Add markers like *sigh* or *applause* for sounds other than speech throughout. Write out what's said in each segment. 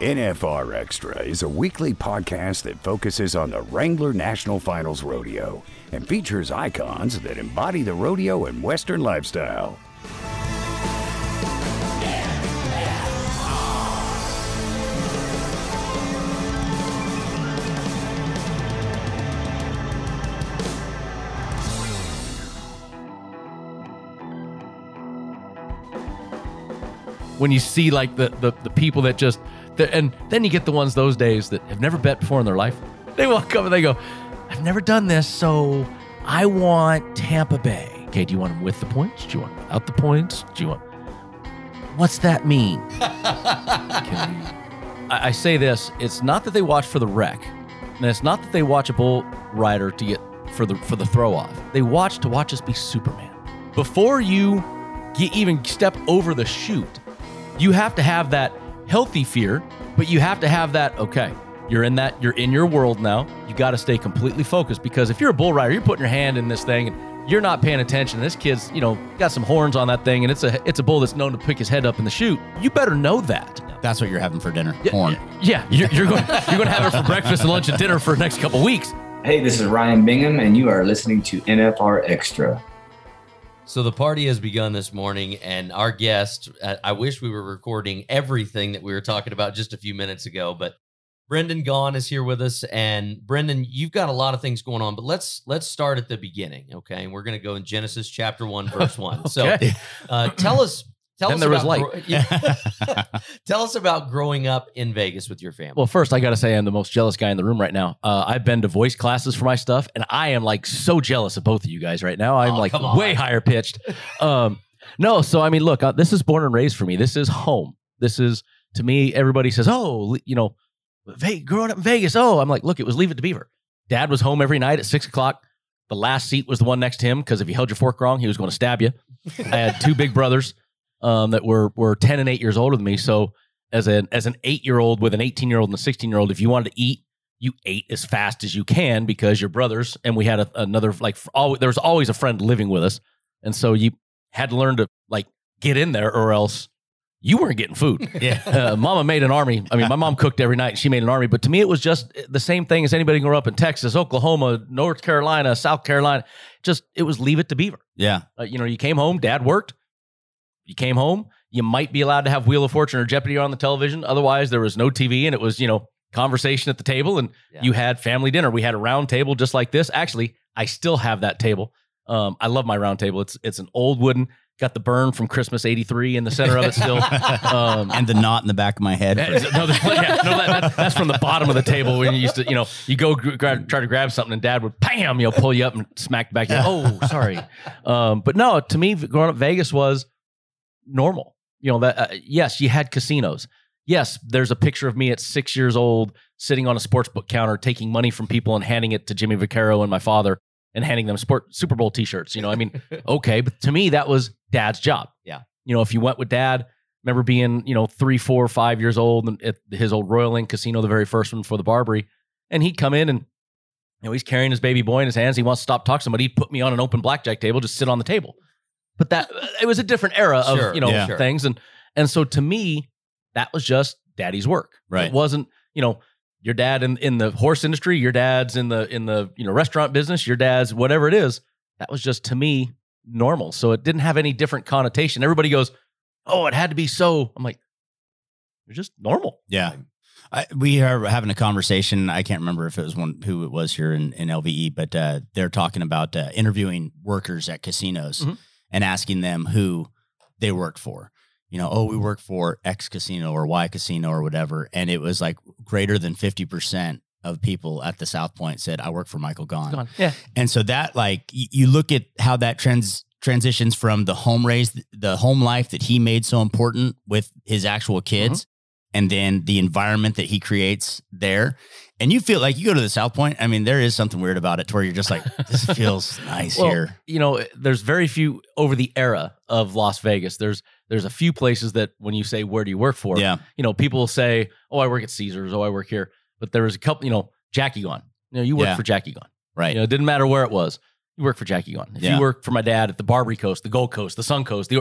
NFR Extra is a weekly podcast that focuses on the Wrangler National Finals Rodeo and features icons that embody the rodeo and Western lifestyle. when you see like the the, the people that just and then you get the ones those days that have never bet before in their life. They walk up and they go, "I've never done this, so I want Tampa Bay." Okay, do you want them with the points? Do you want them without the points? Do you want? What's that mean? *laughs* I, I say this: it's not that they watch for the wreck, and it's not that they watch a bull rider to get for the for the throw off. They watch to watch us be Superman. Before you get, even step over the chute, you have to have that healthy fear, but you have to have that, okay, you're in that, you're in your world now. You got to stay completely focused because if you're a bull rider, you're putting your hand in this thing and you're not paying attention. This kid's, you know, got some horns on that thing and it's a it's a bull that's known to pick his head up in the chute. You better know that. That's what you're having for dinner. Yeah, Horn. Yeah, you're, you're going you're going to have it for breakfast and lunch and dinner for the next couple weeks. Hey, this is Ryan Bingham, and you are listening to NFR Extra. So the party has begun this morning, and our guest, uh, I wish we were recording everything that we were talking about just a few minutes ago, but Brendan Gaughan is here with us. And Brendan, you've got a lot of things going on, but let's let's start at the beginning, okay? And we're going to go in Genesis chapter one, verse one. *laughs* Okay. So uh, tell us. Tell Then us there was about light. *laughs* *laughs* tell us about growing up in Vegas with your family. Well, first, I got to say, I'm the most jealous guy in the room right now. Uh, I've been to voice classes for my stuff, and I am like so jealous of both of you guys right now. I'm Oh, like way higher pitched. Um, no, so I mean, look, uh, this is born and raised for me. This is home. This is to me. Everybody says, "Oh, you know, Ve- growing up in Vegas." Oh, I'm like, look, it was Leave It to Beaver. Dad was home every night at six o'clock. The last seat was the one next to him because if you held your fork wrong, he was going to stab you. I had two big brothers um, that were were ten and eight years older than me. So as an as an eight year old with an eighteen year old and a sixteen year old, if you wanted to eat, you ate as fast as you can because your brothers and we had a, another like f- al there was always a friend living with us, and so you had to learn to like get in there or else you weren't getting food. *laughs* Yeah. Uh, mama made an army. I mean, my mom cooked every night. She made an army, but to me, it was just the same thing as anybody grew up in Texas, Oklahoma, North Carolina, South Carolina. Just it was leave it to Beaver. Yeah. Uh, you know, you came home, dad worked. You came home, you might be allowed to have Wheel of Fortune or Jeopardy on the television. Otherwise, there was no TV and it was, you know, conversation at the table and Yeah. you had family dinner. We had a round table just like this. Actually, I still have that table. Um, I love my round table. It's it's an old wooden, got the burn from Christmas 83 in the center of it still. *laughs* Um, and the knot in the back of my head. no, the- *laughs* yeah, no, that, that- that's from the bottom of the table when you used to, you know, you go grab, try to grab something and dad would bam, you know, pull you up and smack back. Yeah. Oh, sorry. Um, but no, to me, growing up, Vegas was normal. You know that uh, yes, you had casinos. Yes, there's a picture of me at six years old sitting on a sports book counter taking money from people and handing it to Jimmy Vaccaro and my father and handing them sport Super Bowl T-shirts. You know, I mean, *laughs* okay, but to me that was dad's job. Yeah. You know, if you went with dad, remember being you know three, four, five years old and at his old Royal Inn Casino, the very first one for the Barbary, and he'd come in and. You know, he's carrying his baby boy in his hands. He wants to stop talking to somebody. He'd put me on an open blackjack table, just sit on the table. But that it was a different era of Sure, you know yeah. things, and and so to me, that was just daddy's work. Right. It wasn't you know your dad in in the horse industry, your dad's in the in the you know restaurant business, your dad's whatever it is. That was just to me normal. So it didn't have any different connotation. Everybody goes, "Oh, it had to be so." I'm like, "You're just normal." Yeah. I, we are having a conversation. I can't remember if it was one who it was here in, in LVE, but uh, they're talking about uh, interviewing workers at casinos Mhm. And asking them who they work for. You know, oh, we work for X casino or Y casino or whatever. And it was like greater than 50% of people at the South Point said, I work for Michael Gaughan. Yeah. And so that like you look at how that trans transitions from the home raised the home life that he made so important with his actual uh-huh. kids and then the environment that he creates there. And you feel like you go to the South Point, I mean there is something weird about it to where you're just like this *laughs* feels nice Well, here. you know, there's very few over the era of Las Vegas. There's there's a few places that when you say where do you work for, Yeah. you know, people will say, "Oh, I work at Caesars. Oh, I work here." But there was a couple, you know, Jackie Gaughan. You know, you work Yeah. for Jackie Gaughan. Right. You know, it didn't matter where it was. You work for Jackie Gaughan. If Yeah. you work for my dad at the Barbary Coast, the Gold Coast, the Sun Coast, the,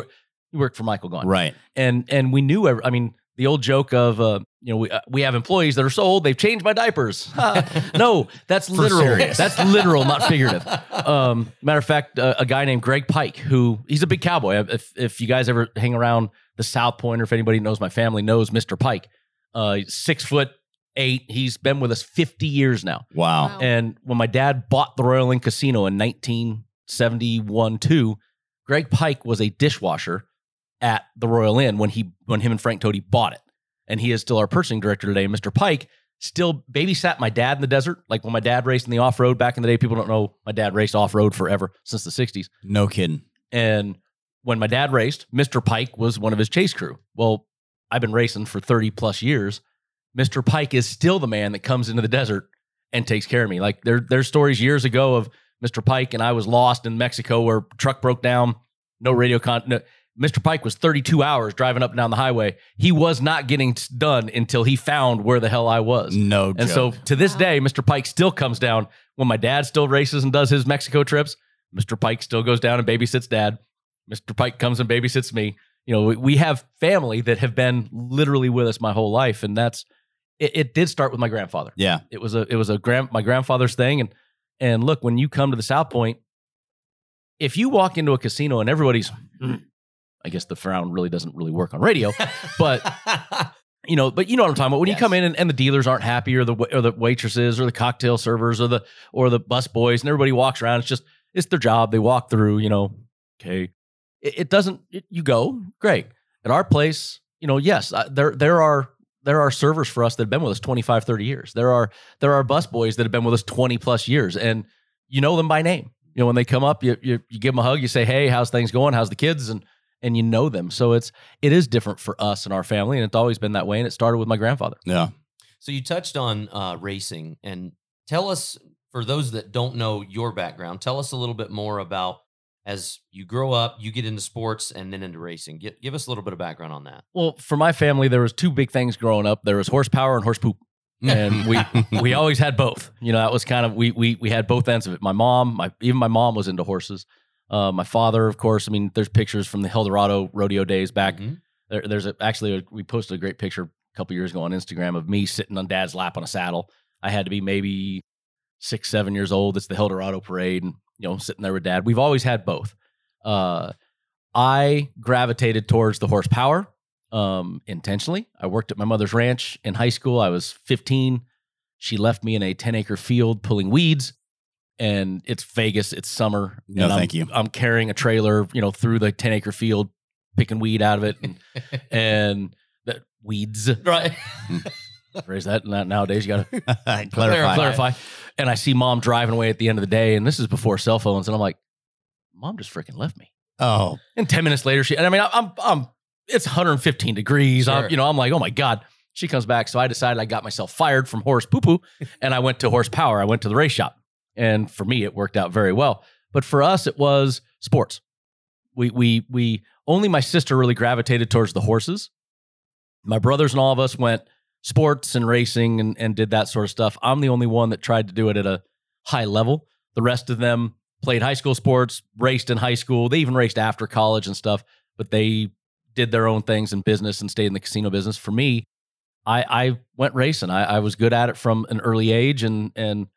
you work for Michael Gaughan. right. And and we knew. I mean, the old joke of uh, you know we uh, we have employees that are so old they've changed my diapers. *laughs* no, that's literal. serious. That's literal, not figurative. Um, matter of fact, uh, a guy named Greg Pike, who he's a big cowboy. If if you guys ever hang around the South Point, or if anybody knows my family, knows Mister Pike. Uh, six foot eight. He's been with us fifty years now. Wow. Wow. And when my dad bought the Royal Inn Casino in 1971 2, Greg Pike was a dishwasher at the Royal Inn when he when him and Frank Toti bought it. And he is still our purchasing director today. Mr. Pike still babysat my dad in the desert. Like when my dad raced in the off road back in the day, people don't know my dad raced off road forever since the 60s. No kidding. And when my dad raced, Mr. Pike was one of his chase crew. Well, I've been racing for 30 plus years. Mr. Pike is still the man that comes into the desert and takes care of me. Like there, there's stories years ago of Mr. Pike and I was lost in Mexico where truck broke down, no radio con. No, Mr. Pike was 32 hours driving up and down the highway. He was not getting done until he found where the hell I was. No And so to this Wow. day, Mr. Pike still comes down when my dad still races and does his Mexico trips. Mr. Pike still goes down and babysits dad. Mr. Pike comes and babysits me. You know, we, we have family that have been literally with us my whole life, and that's it. It did start with my grandfather. yeah. It was a it was a grand my grandfather's thing, and and look when you come to the South Point, if you walk into a casino and everybody's, mm. I guess the frown really doesn't really work on radio, but *laughs* you know, but you know what I'm talking about. When Yes. you come in and, and the dealers aren't happy, or the or the waitresses, or the cocktail servers, or the or the bus boys, and everybody walks around. It's just it's their job. They walk through. You know, okay. It, it doesn't. It, you go great at our place. You know, yes, uh, there there are there are servers for us that have been with us 25, 30 years. There are there are bus boys that have been with us 20 plus years, and you know them by name. You know, when they come up, you you, you give them a hug. You say, "Hey, how's things going? How's the kids?" and and you know them. So it's it is different for us and our family, and it's always been that way. And it started with my grandfather. Yeah. So you touched on uh, racing, and tell us for those that don't know your background, tell us a little bit more about as you grow up, you get into sports and then into racing. Give, give us a little bit of background on that. Well, for my family, there was two big things growing up. There was horsepower and horse poop. and we *laughs* we always had both. You know, that was kind of we we we had both ends of it. My mom, my even my mom was into horses. Uh, my father, of course. I mean, there's pictures from the Helldorado rodeo days back. Mhm. There, there's a, actually a, we posted a great picture a couple years ago on Instagram of me sitting on Dad's lap on a saddle. I had to be maybe six, seven years old. It's the Helldorado parade, and you know, sitting there with Dad. We've always had both. Uh, I gravitated towards the horsepower um, intentionally. I worked at my mother's ranch in high school. I was 15. She left me in a 10 acre field pulling weeds. And it's Vegas, it's summer. No, and I'm, thank you. I'm carrying a trailer, you know, through the 10 acre field, picking weed out of it. And, *laughs* and the weeds, Right. Hmm. phrase that now- nowadays. You got to *laughs* Clarify. Clarify. And I see mom driving away at the end of the day. And this is before cell phones. And I'm like, mom just freaking left me. Oh, And 10 minutes later, she, and I mean, I'm, I'm, it's 115 degrees. Sure. I'm, you know, I'm like, oh my God. She comes back. So I decided I got myself fired from horse poo poo and I went to horsepower. I went to the race shop. And for me, it worked out very well. But for us, it was sports. We, we, we, only my sister really gravitated towards the horses. My brothers and all of us went sports and racing and, and did that sort of stuff. I'm the only one that tried to do it at a high level. The rest of them played high school sports, raced in high school. They even raced after college and stuff, but they did their own things in business and stayed in the casino business. For me, I, I went racing. I, I was good at it from an early age and and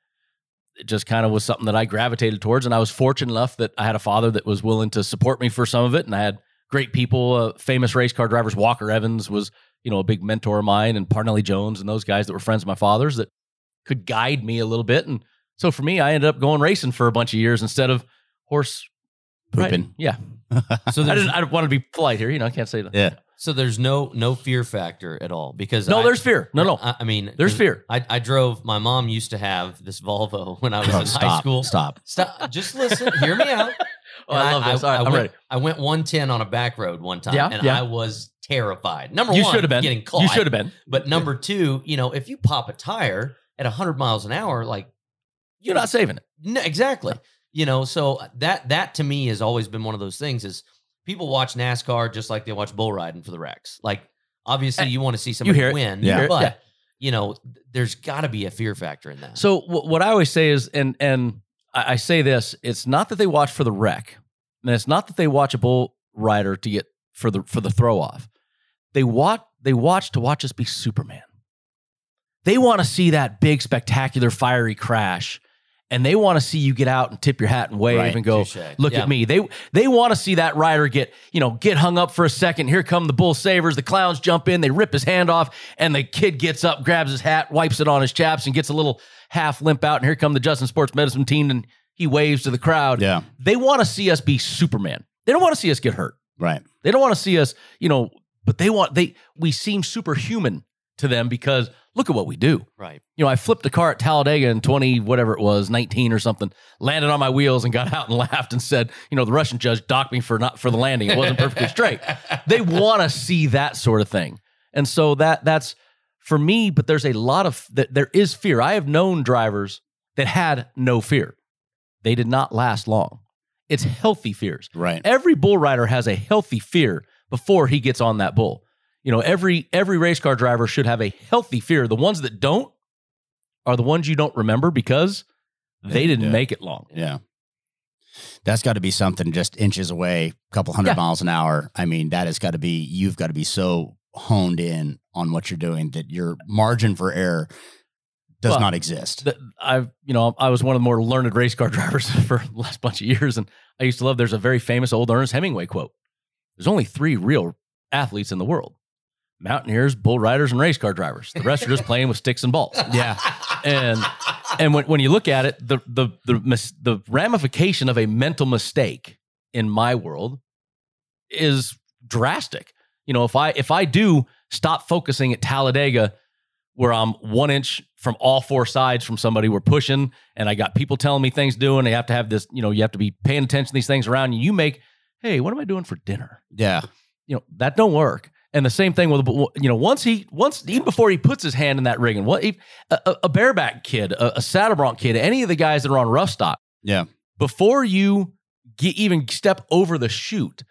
just kind of was something that I gravitated towards. And I was fortunate enough that I had a father that was willing to support me for some of it. And I had great people, uh, famous race car drivers. Walker Evans was, you know, a big mentor of mine, and Parnelli Jones and those guys that were friends of my father's that could guide me a little bit. And so for me, I ended up going racing for a bunch of years instead of horse riding. pooping. Yeah. So *laughs* I there's, didn't. I want to be polite here. You know, I can't say that. Yeah. so there's no no fear factor at all because No, I- there's fear. No, no. I, I mean there's fear. I, I drove. My mom used to have this Volvo when I was Oh, in stop. high school. Stop. Stop. Just listen. Hear me out. *laughs* Oh, And I love this. All right, I'm went, ready. I went 110 on a back road one time, Yeah, and yeah. I was terrified. Number You one, should have been. getting caught. You should have been. But number two, you know, if you pop a tire at 100 miles an hour, like You're not saving it. no, exactly. You know, so uh, that that to me has always been one of those things. Is people watch NASCAR just like they watch bull riding for the wrecks. Like obviously, eh, you want to see somebody win, Yeah. but Yeah. you know, there's got to be a fear factor in that. So wh- what I always say is, and and I, I say this, it's not that they watch for the wreck, and it's not that they watch a bull rider to get for the for the throw off. they watch they watch to watch us be Superman. They want to see that big, spectacular, fiery crash, and they want to see you get out and tip your hat and wave Right. and go, Touche. "Look Yeah. at me." They they want to see that rider get you know get hung up for a second. Here come the bull savers. The clowns jump in. They rip his hand off, and the kid gets up, grabs his hat, wipes it on his chaps, and gets a little half limp out. And here come the Justin Sports Medicine team, and he waves to the crowd. Yeah. They want to see us be Superman. They don't want to see us get hurt. Right. They don't want to see us, you know, but they want they we seem superhuman to them because look at what we do. Right. You know, I flipped a car at Talladega in 20 whatever it was, 19 or something, landed on my wheels and got out and *laughs* laughed and said, you know, the Russian judge docked me for not for the landing. It wasn't perfectly straight. *laughs* They want to see that sort of thing. And so that that's for me, but there's a lot of that there is fear. I have known drivers that had no fear. They did not last long. It's healthy fears. Right. Every bull rider has a healthy fear before he gets on that bull. You know, every every race car driver should have a healthy fear. The ones that don't are the ones you don't remember because mm-hmm. they didn't Yeah. make it long. Yeah. That's got to be something just inches away, a couple hundred Yeah. miles an hour. I mean, that has got to be, you've got to be so honed in on what you're doing that your margin for error does Well, not exist. I've you know I was one of the more learned race car *laughs* drivers for the last bunch of years, and I used to love. There's a very famous old Ernest Hemingway quote. There's only three real athletes in the world: mountaineers, bull riders, and race car drivers. The rest are just playing with sticks and balls. yeah. and and when, when you look at it, the the the mis- the ramification of a mental mistake in my world is drastic. You know, if I if I do stop focusing at Talladega, where I'm one inch from all four sides from somebody, we're pushing, and I got people telling me things doing. They have to have this. You know, you have to be paying attention to these things around you. You make, hey, what am I doing for dinner? Yeah. you know that don't work. And the same thing with you know once he once even before he puts his hand in that rig and what if- a, a, a bareback kid, a, a saddle bronc kid, any of the guys that are on rough stock, Yeah. before you get, even step over the chute,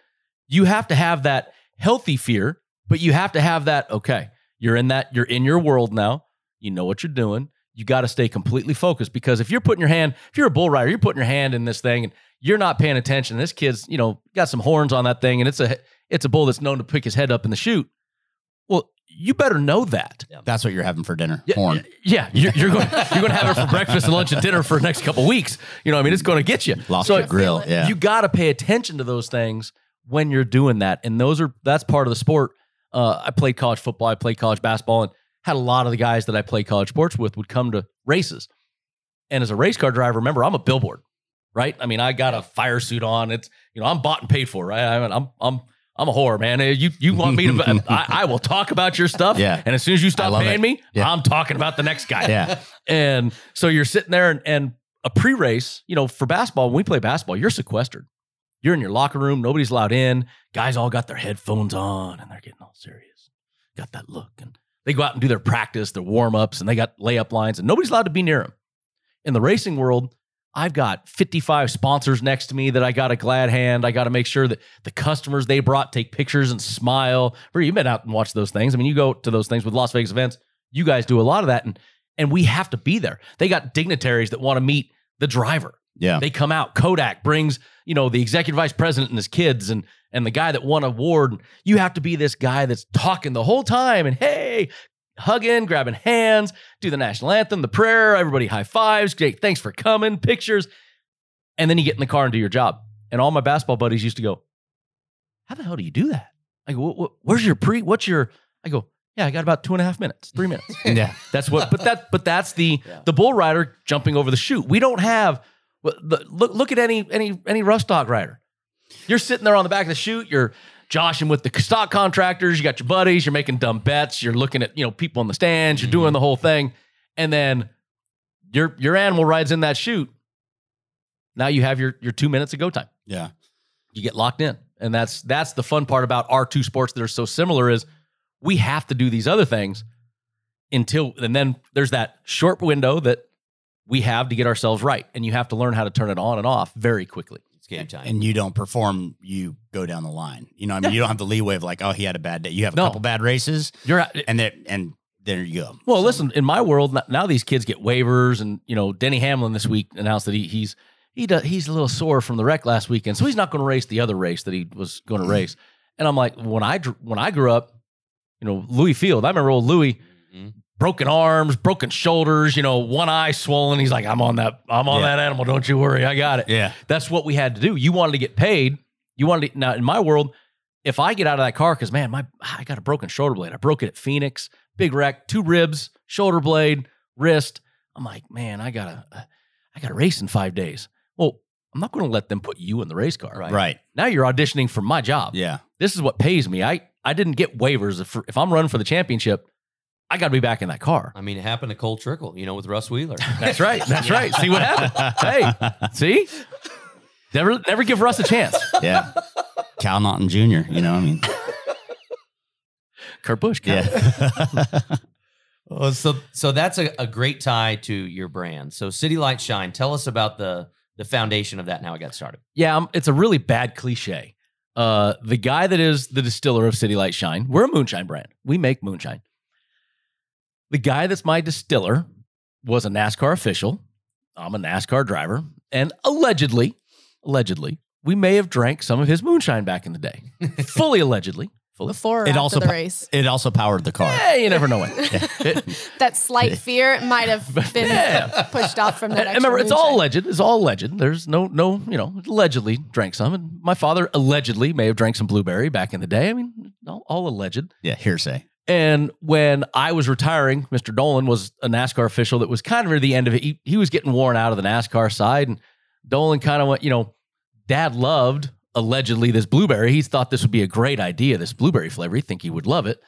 you have to have that healthy fear, but you have to have that okay. You're in that you're in your world now. You know what you're doing. You got to stay completely focused because if you're putting your hand, if you're a bull rider, you're putting your hand in this thing and you're not paying attention. This kid's, you know, got some horns on that thing and it's a it's a bull that's known to pick his head up in the chute. Well, you better know that. That's what you're having for dinner. Yeah, Horn. Yeah, you're, you're going *laughs* you're going to have it for breakfast and lunch and dinner for the next couple weeks. You know, what I mean, it's going to get you. Lost So your grill. Yeah. you got to pay attention to those things when you're doing that, and those are that's part of the sport. Uh, I played college football, I played college basketball, and had a lot of the guys that I played college sports with would come to races. And as a race car driver, remember I'm a billboard, right? I mean, I got a fire suit on. It's you know I'm bought and paid for, right? I mean, I'm I'm I'm a whore, man. You you want me to? *laughs* I, I will talk about your stuff. Yeah. And as soon as you stop paying it. me, Yeah. I'm talking about the next guy. yeah. *laughs* And so you're sitting there and, and a pre-race, you know, for basketball, when we play basketball, you're sequestered. You're in your locker room, nobody's allowed in. Guys all got their headphones on and they're getting all serious. Got that look. And they go out and do their practice, their warm-ups, and they got layup lines, and nobody's allowed to be near them. In the racing world, I've got 55 sponsors next to me that I got a glad hand. I got to make sure that the customers they brought take pictures and smile. Or you've been out and watched those things. I mean, you go to those things with Las Vegas events. You guys do a lot of that, and and we have to be there. They got dignitaries that want to meet the driver. Yeah. They come out. Kodak brings, you know, the executive vice president and his kids and and the guy that won an award. You have to be this guy that's talking the whole time and hey, hugging, grabbing hands, do the national anthem, the prayer, everybody high fives. Great, thanks for coming, pictures. And then you get in the car and do your job. And all my basketball buddies used to go, How the hell do you do that? I go, "Wh- wh- Where's your pre? What's your? I go, Yeah, I got about two and a half minutes, three minutes. *laughs* yeah. That's what, but that, but that's the the bull rider jumping over the chute. We don't have. Look, look at any any any rough stock rider. You're sitting there on the back of the chute. You're joshing with the stock contractors. You got your buddies. You're making dumb bets. You're looking at you know people in the stands. You're doing mm-hmm. the whole thing, and then your your animal rides in that chute. Now you have your your two minutes of go time Yeah. you get locked in and that's that's the fun part about our two sports that are so similar is we have to do these other things until and then there's that short window that we have to get ourselves right and you have to learn how to turn it on and off very quickly game time. And you don't perform, you go down the line. You know, I mean, you don't have the leeway of like, oh, he had a bad day. You have a No. couple bad races, you're at, and there and there you go. well listen in my world now these kids get waivers and you know denny hamlin this week announced that he, he's he does, he's a little sore from the wreck last weekend so he's not going to race the other race that he was going to race and i'm like when i when i grew up you know, Lewis Feild. I remember old Lewis, Mhm. Broken arms, broken shoulders, you know, one eye swollen. He's like, I'm on that, I'm on Yeah. that animal. Don't you worry, I got it. Yeah. That's what we had to do. You wanted to get paid. You wanted to, now in my world, if I get out of that car, because man, my I got a broken shoulder blade. I broke it at Phoenix, big wreck, two ribs, shoulder blade, wrist. I'm like, man, I gotta, I gotta race in five days. Well, I'm not going to let them put you in the race car. Right. Right. Now you're auditioning for my job. Yeah. This is what pays me. I I didn't get waivers. If if I'm running for the championship, I got to be back in that car. I mean, it happened to Cole Trickle, you know, with Russ Wheeler. *laughs* That's right. That's right. See what happened. Hey, see, never never give Russ a chance. yeah. Cal Naughton Jr. You know, I mean, Kurt Busch. yeah. *laughs* Oh, so so that's a, a great tie to your brand. So City Lights Shine, tell us about the the foundation of that and how it got started. Yeah, um, it's a really bad cliche. Uh, the guy that is the distiller of City Lights Shine, we're a moonshine brand. We make moonshine. The guy that's my distiller was a NASCAR official. I'm a NASCAR driver, and allegedly, allegedly, we may have drank some of his moonshine back in the day. *laughs* Fully allegedly. Fully. Before or It after also the pa- race. it also powered the car. Hey, you never know when. It- *laughs* That slight fear might have *laughs* been Yeah. pushed off from that. And extra remember, it's all moonshine. alleged. It's all alleged. There's no, no, you know, allegedly drank some. And my father allegedly may have drank some blueberry back in the day. I mean, all, all alleged. Yeah. Hearsay. And when I was retiring, Mr. Dolan was a NASCAR official that was kind of near the end of it. He, he was getting worn out of the NASCAR side. And Dolan kind of went, you know, dad loved allegedly this blueberry. He thought this would be a great idea, this blueberry flavor. He think he would love it.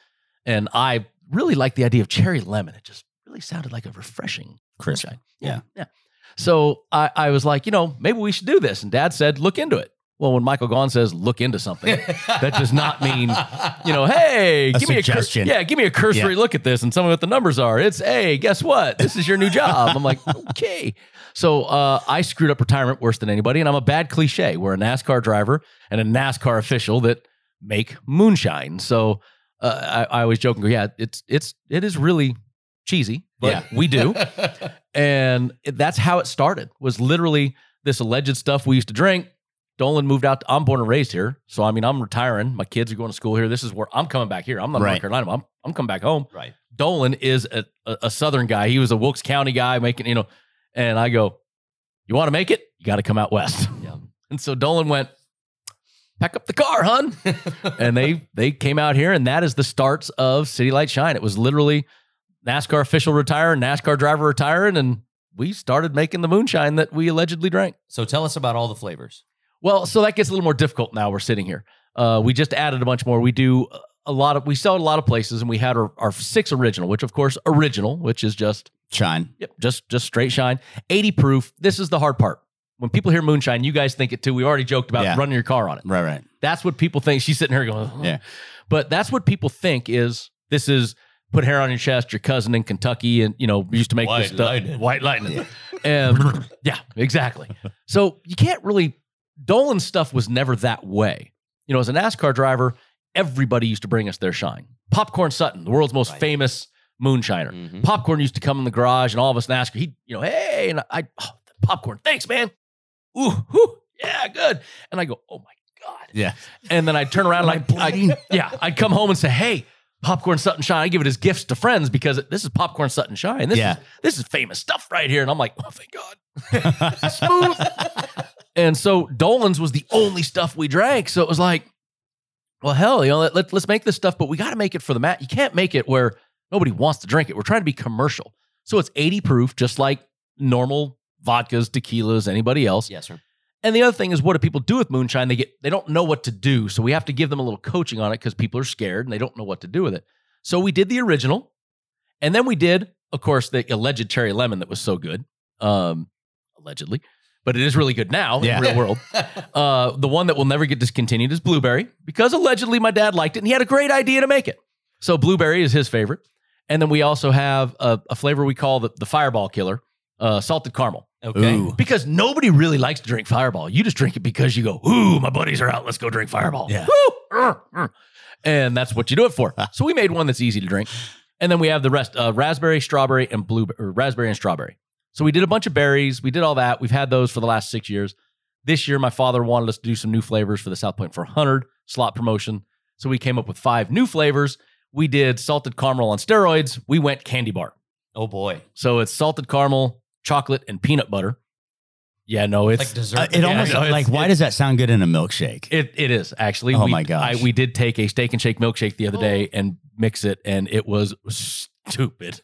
And I really liked the idea of cherry lemon. It just really sounded like a refreshing Crisp. moonshine. Yeah. Yeah. So I, I was like, you know, maybe we should do this. And dad said, look into it. Well, when Michael Gaughan says look into something, *laughs* that does not mean, you know, hey, A give me a cur- yeah, give me a cursory look at this and tell me what the numbers are. It's hey, guess what? This is your new job. I'm like, *laughs* okay. So uh, I screwed up retirement worse than anybody, and I'm a bad cliche. We're a NASCAR driver and a NASCAR official that make moonshine. So uh, I, I always joke and go, yeah, it's it's it is really cheesy, but Yeah. we do *laughs* and it- that's how it started was literally this alleged stuff we used to drink dolan moved out i'm born and raised here so i mean i'm retiring. My kids are going to school here. This is where i'm coming back here. I'm not in Right. north carolina. I'm, I'm coming back home. Right. dolan is a, a, a southern guy. He was a wilkes county guy making you know and i go you want to make it? You got to come out west. Yeah. *laughs* and so dolan went pack up the car hun. *laughs* And they they came out here and that is the starts of city lights shine. It was literally nascar official retiring nascar driver retiring and we started making the moonshine that we allegedly drank. So tell us about all the flavors. Well so that gets a little more difficult now we're sitting here uh, we just added a bunch more we do a lot of we sell at a lot of places and we had our, our six original which of course original which is just Shine. Yep, just just straight shine. 80 proof. This is the hard part. When people hear moonshine, you guys think it too. We already joked about Yeah. running your car on it. Right. Right. That's what people think. She's sitting here going, "Oh." Yeah. But that's what people think is this is put hair on your chest, your cousin in Kentucky, and you know, used to make White this stuff. lightning. White lightning. And yeah, exactly. *laughs* So you can't really Dolan's stuff was never that way. You know, as a NASCAR driver, everybody used to bring us their shine. Popcorn Sutton, the world's most Right. famous moonshiner. Mhm. Popcorn used to come in the garage, and all of us NASCAR, he, you know, hey, and I, oh, popcorn, thanks, man. Ooh, whew, yeah, good. And I go, oh my god. Yeah. And then I'd turn around and I, I, *laughs* yeah, I'd come home and say, hey, popcorn Sutton Shine. I give it as gifts to friends because this is popcorn Sutton Shine. This Yeah. is this is famous stuff right here. And I'm like, oh thank God, *laughs* smooth. And so Dolan's was the only stuff we drank. So it was like, well, hell, you know, let, let, let's make this stuff, but we got to make it for the mat. You can't make it where nobody wants to drink it. We're trying to be commercial. So it's 80 proof, just like normal vodkas, tequilas, anybody else. Yes, sir. And the other thing is, what do people do with moonshine? They get they don't know what to do, so we have to give them a little coaching on it because people are scared and they don't know what to do with it. So we did the original, and then we did, of course, the alleged cherry lemon that was so good, um, allegedly, but it is really good now Yeah. in the real world. *laughs* Uh, the one that will never get discontinued is blueberry because allegedly my dad liked it and he had a great idea to make it. So blueberry is his favorite, and then we also have a, a flavor we call the, the Fireball Killer, uh, salted caramel Okay. Ooh. because nobody really likes to drink Fireball. You just drink it because you go, "Ooh, my buddies are out. Let's go drink Fireball." Yeah. Woo! Urgh, urgh. And that's what you do it for. *laughs* so we made one that's easy to drink, and then we have the rest: uh, raspberry, strawberry, and blue, raspberry and strawberry. So we did a bunch of berries. We did all that. We've had those for the last six years. This year, my father wanted us to do some new flavors for the South Point 400 slot promotion. So we came up with five new flavors. we did salted caramel on steroids. We went candy bar. Oh boy. So it's salted caramel, chocolate, and peanut butter. Yeah, no, it's like dessert. Uh, it Yeah, almost no, like why does that sound good in a milkshake? It it is actually. Oh we, my gosh. I, we did take a steak and shake milkshake the other day and mix it, and it was stupid.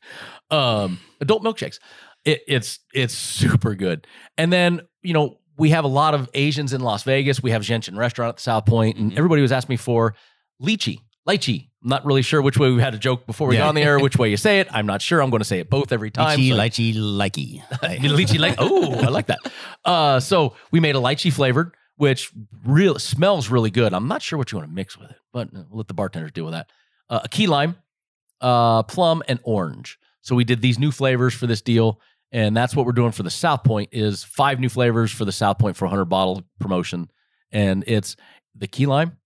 Um, adult milkshakes. It, it's it's super good. And then you know we have a lot of Asians in Las Vegas. We have Zenshin restaurant at the South Point, and Mhm. everybody was asking me for lychee, lychee. I'm not really sure which way we had a joke before we Yeah. got on the air. Which way you say it? I'm not sure. I'm going to say it both every time. Lychee, so- lychee, likey. *laughs* lychee like oh i like that uh so we made a lychee flavored which really smells really good i'm not sure what you want to mix with it but uh, we'll let the bartenders deal with that uh, a key lime uh plum and orange so we did these new flavors for this deal and that's what we're doing for the south point is five new flavors for the south point for 100 bottle promotion and it's the key lime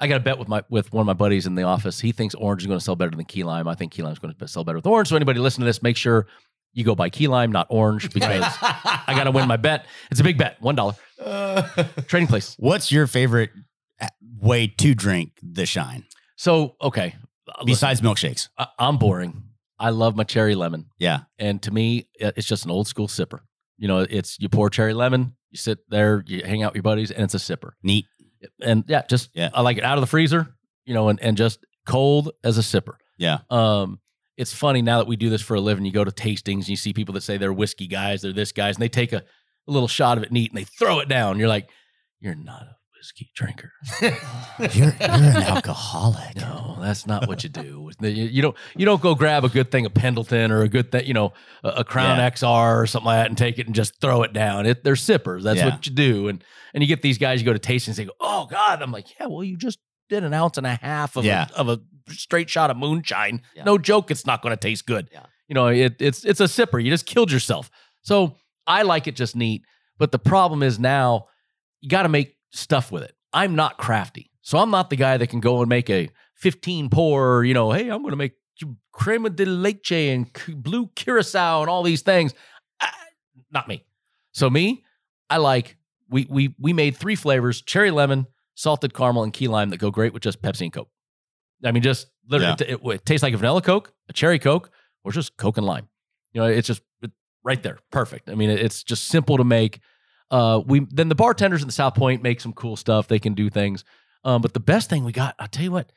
I got a bet with my with one of my buddies in the office. He thinks orange is going to sell better than key lime. I think key lime is going to sell better with orange. So anybody listening to this, make sure you go buy key lime, not orange, *laughs* because I got to win my bet. It's a big bet, one dollar. *laughs* Trading place. What's your favorite uh, way to drink the shine So okay, listen, besides milkshakes? I, I'm boring. I love my cherry lemon, Yeah, and to me, it's just an old school sipper. You know, it's you pour cherry lemon, you sit there, you hang out with your buddies, and it's a sipper. neat. And yeah, just Yeah. I like it out of the freezer, you know, and and just cold as a sipper. Yeah, Um, it's funny now that we do this for a living. You go to tastings, and you see people that say they're whiskey guys, they're this guys, and they take a, a little shot of it neat and they throw it down. You're like, you're not a whiskey drinker. *laughs* you're you're an alcoholic. No, that's not what you do. You, you don't you don't go grab a good thing of Pendleton or a good thing, you know, a, a Crown Yeah. XR or something like that, and take it and just throw it down. It, they're sippers. That's Yeah. what you do. And and you get these guys. You go to tastings, they go, oh God. I'm like, yeah. Well, you just did an ounce and a half of Yeah. a, of a straight shot of moonshine. No joke, it's not going to taste good. Yeah. You know, it, it's it's a sipper. You just killed yourself. So I like it just neat. But the problem is now you got to make stuff with it. I'm not crafty. So I'm not the guy that can go and make a 15 pour, you know, hey, I'm going to make crema de leche and blue curacao and all these things. Ah, not me. So me, I like we we we made three flavors: cherry lemon, salted caramel, and key lime that go great with just Pepsi and Coke. I mean, just literally, it, it, it tastes like a vanilla Coke, a cherry Coke, or just Coke and lime. You know, it's just it, right there, perfect. I mean, it- it's just simple to make. Uh, we then the bartenders in the South Point make some cool stuff. They can do things. Um, but the best thing we got, I'll tell you what,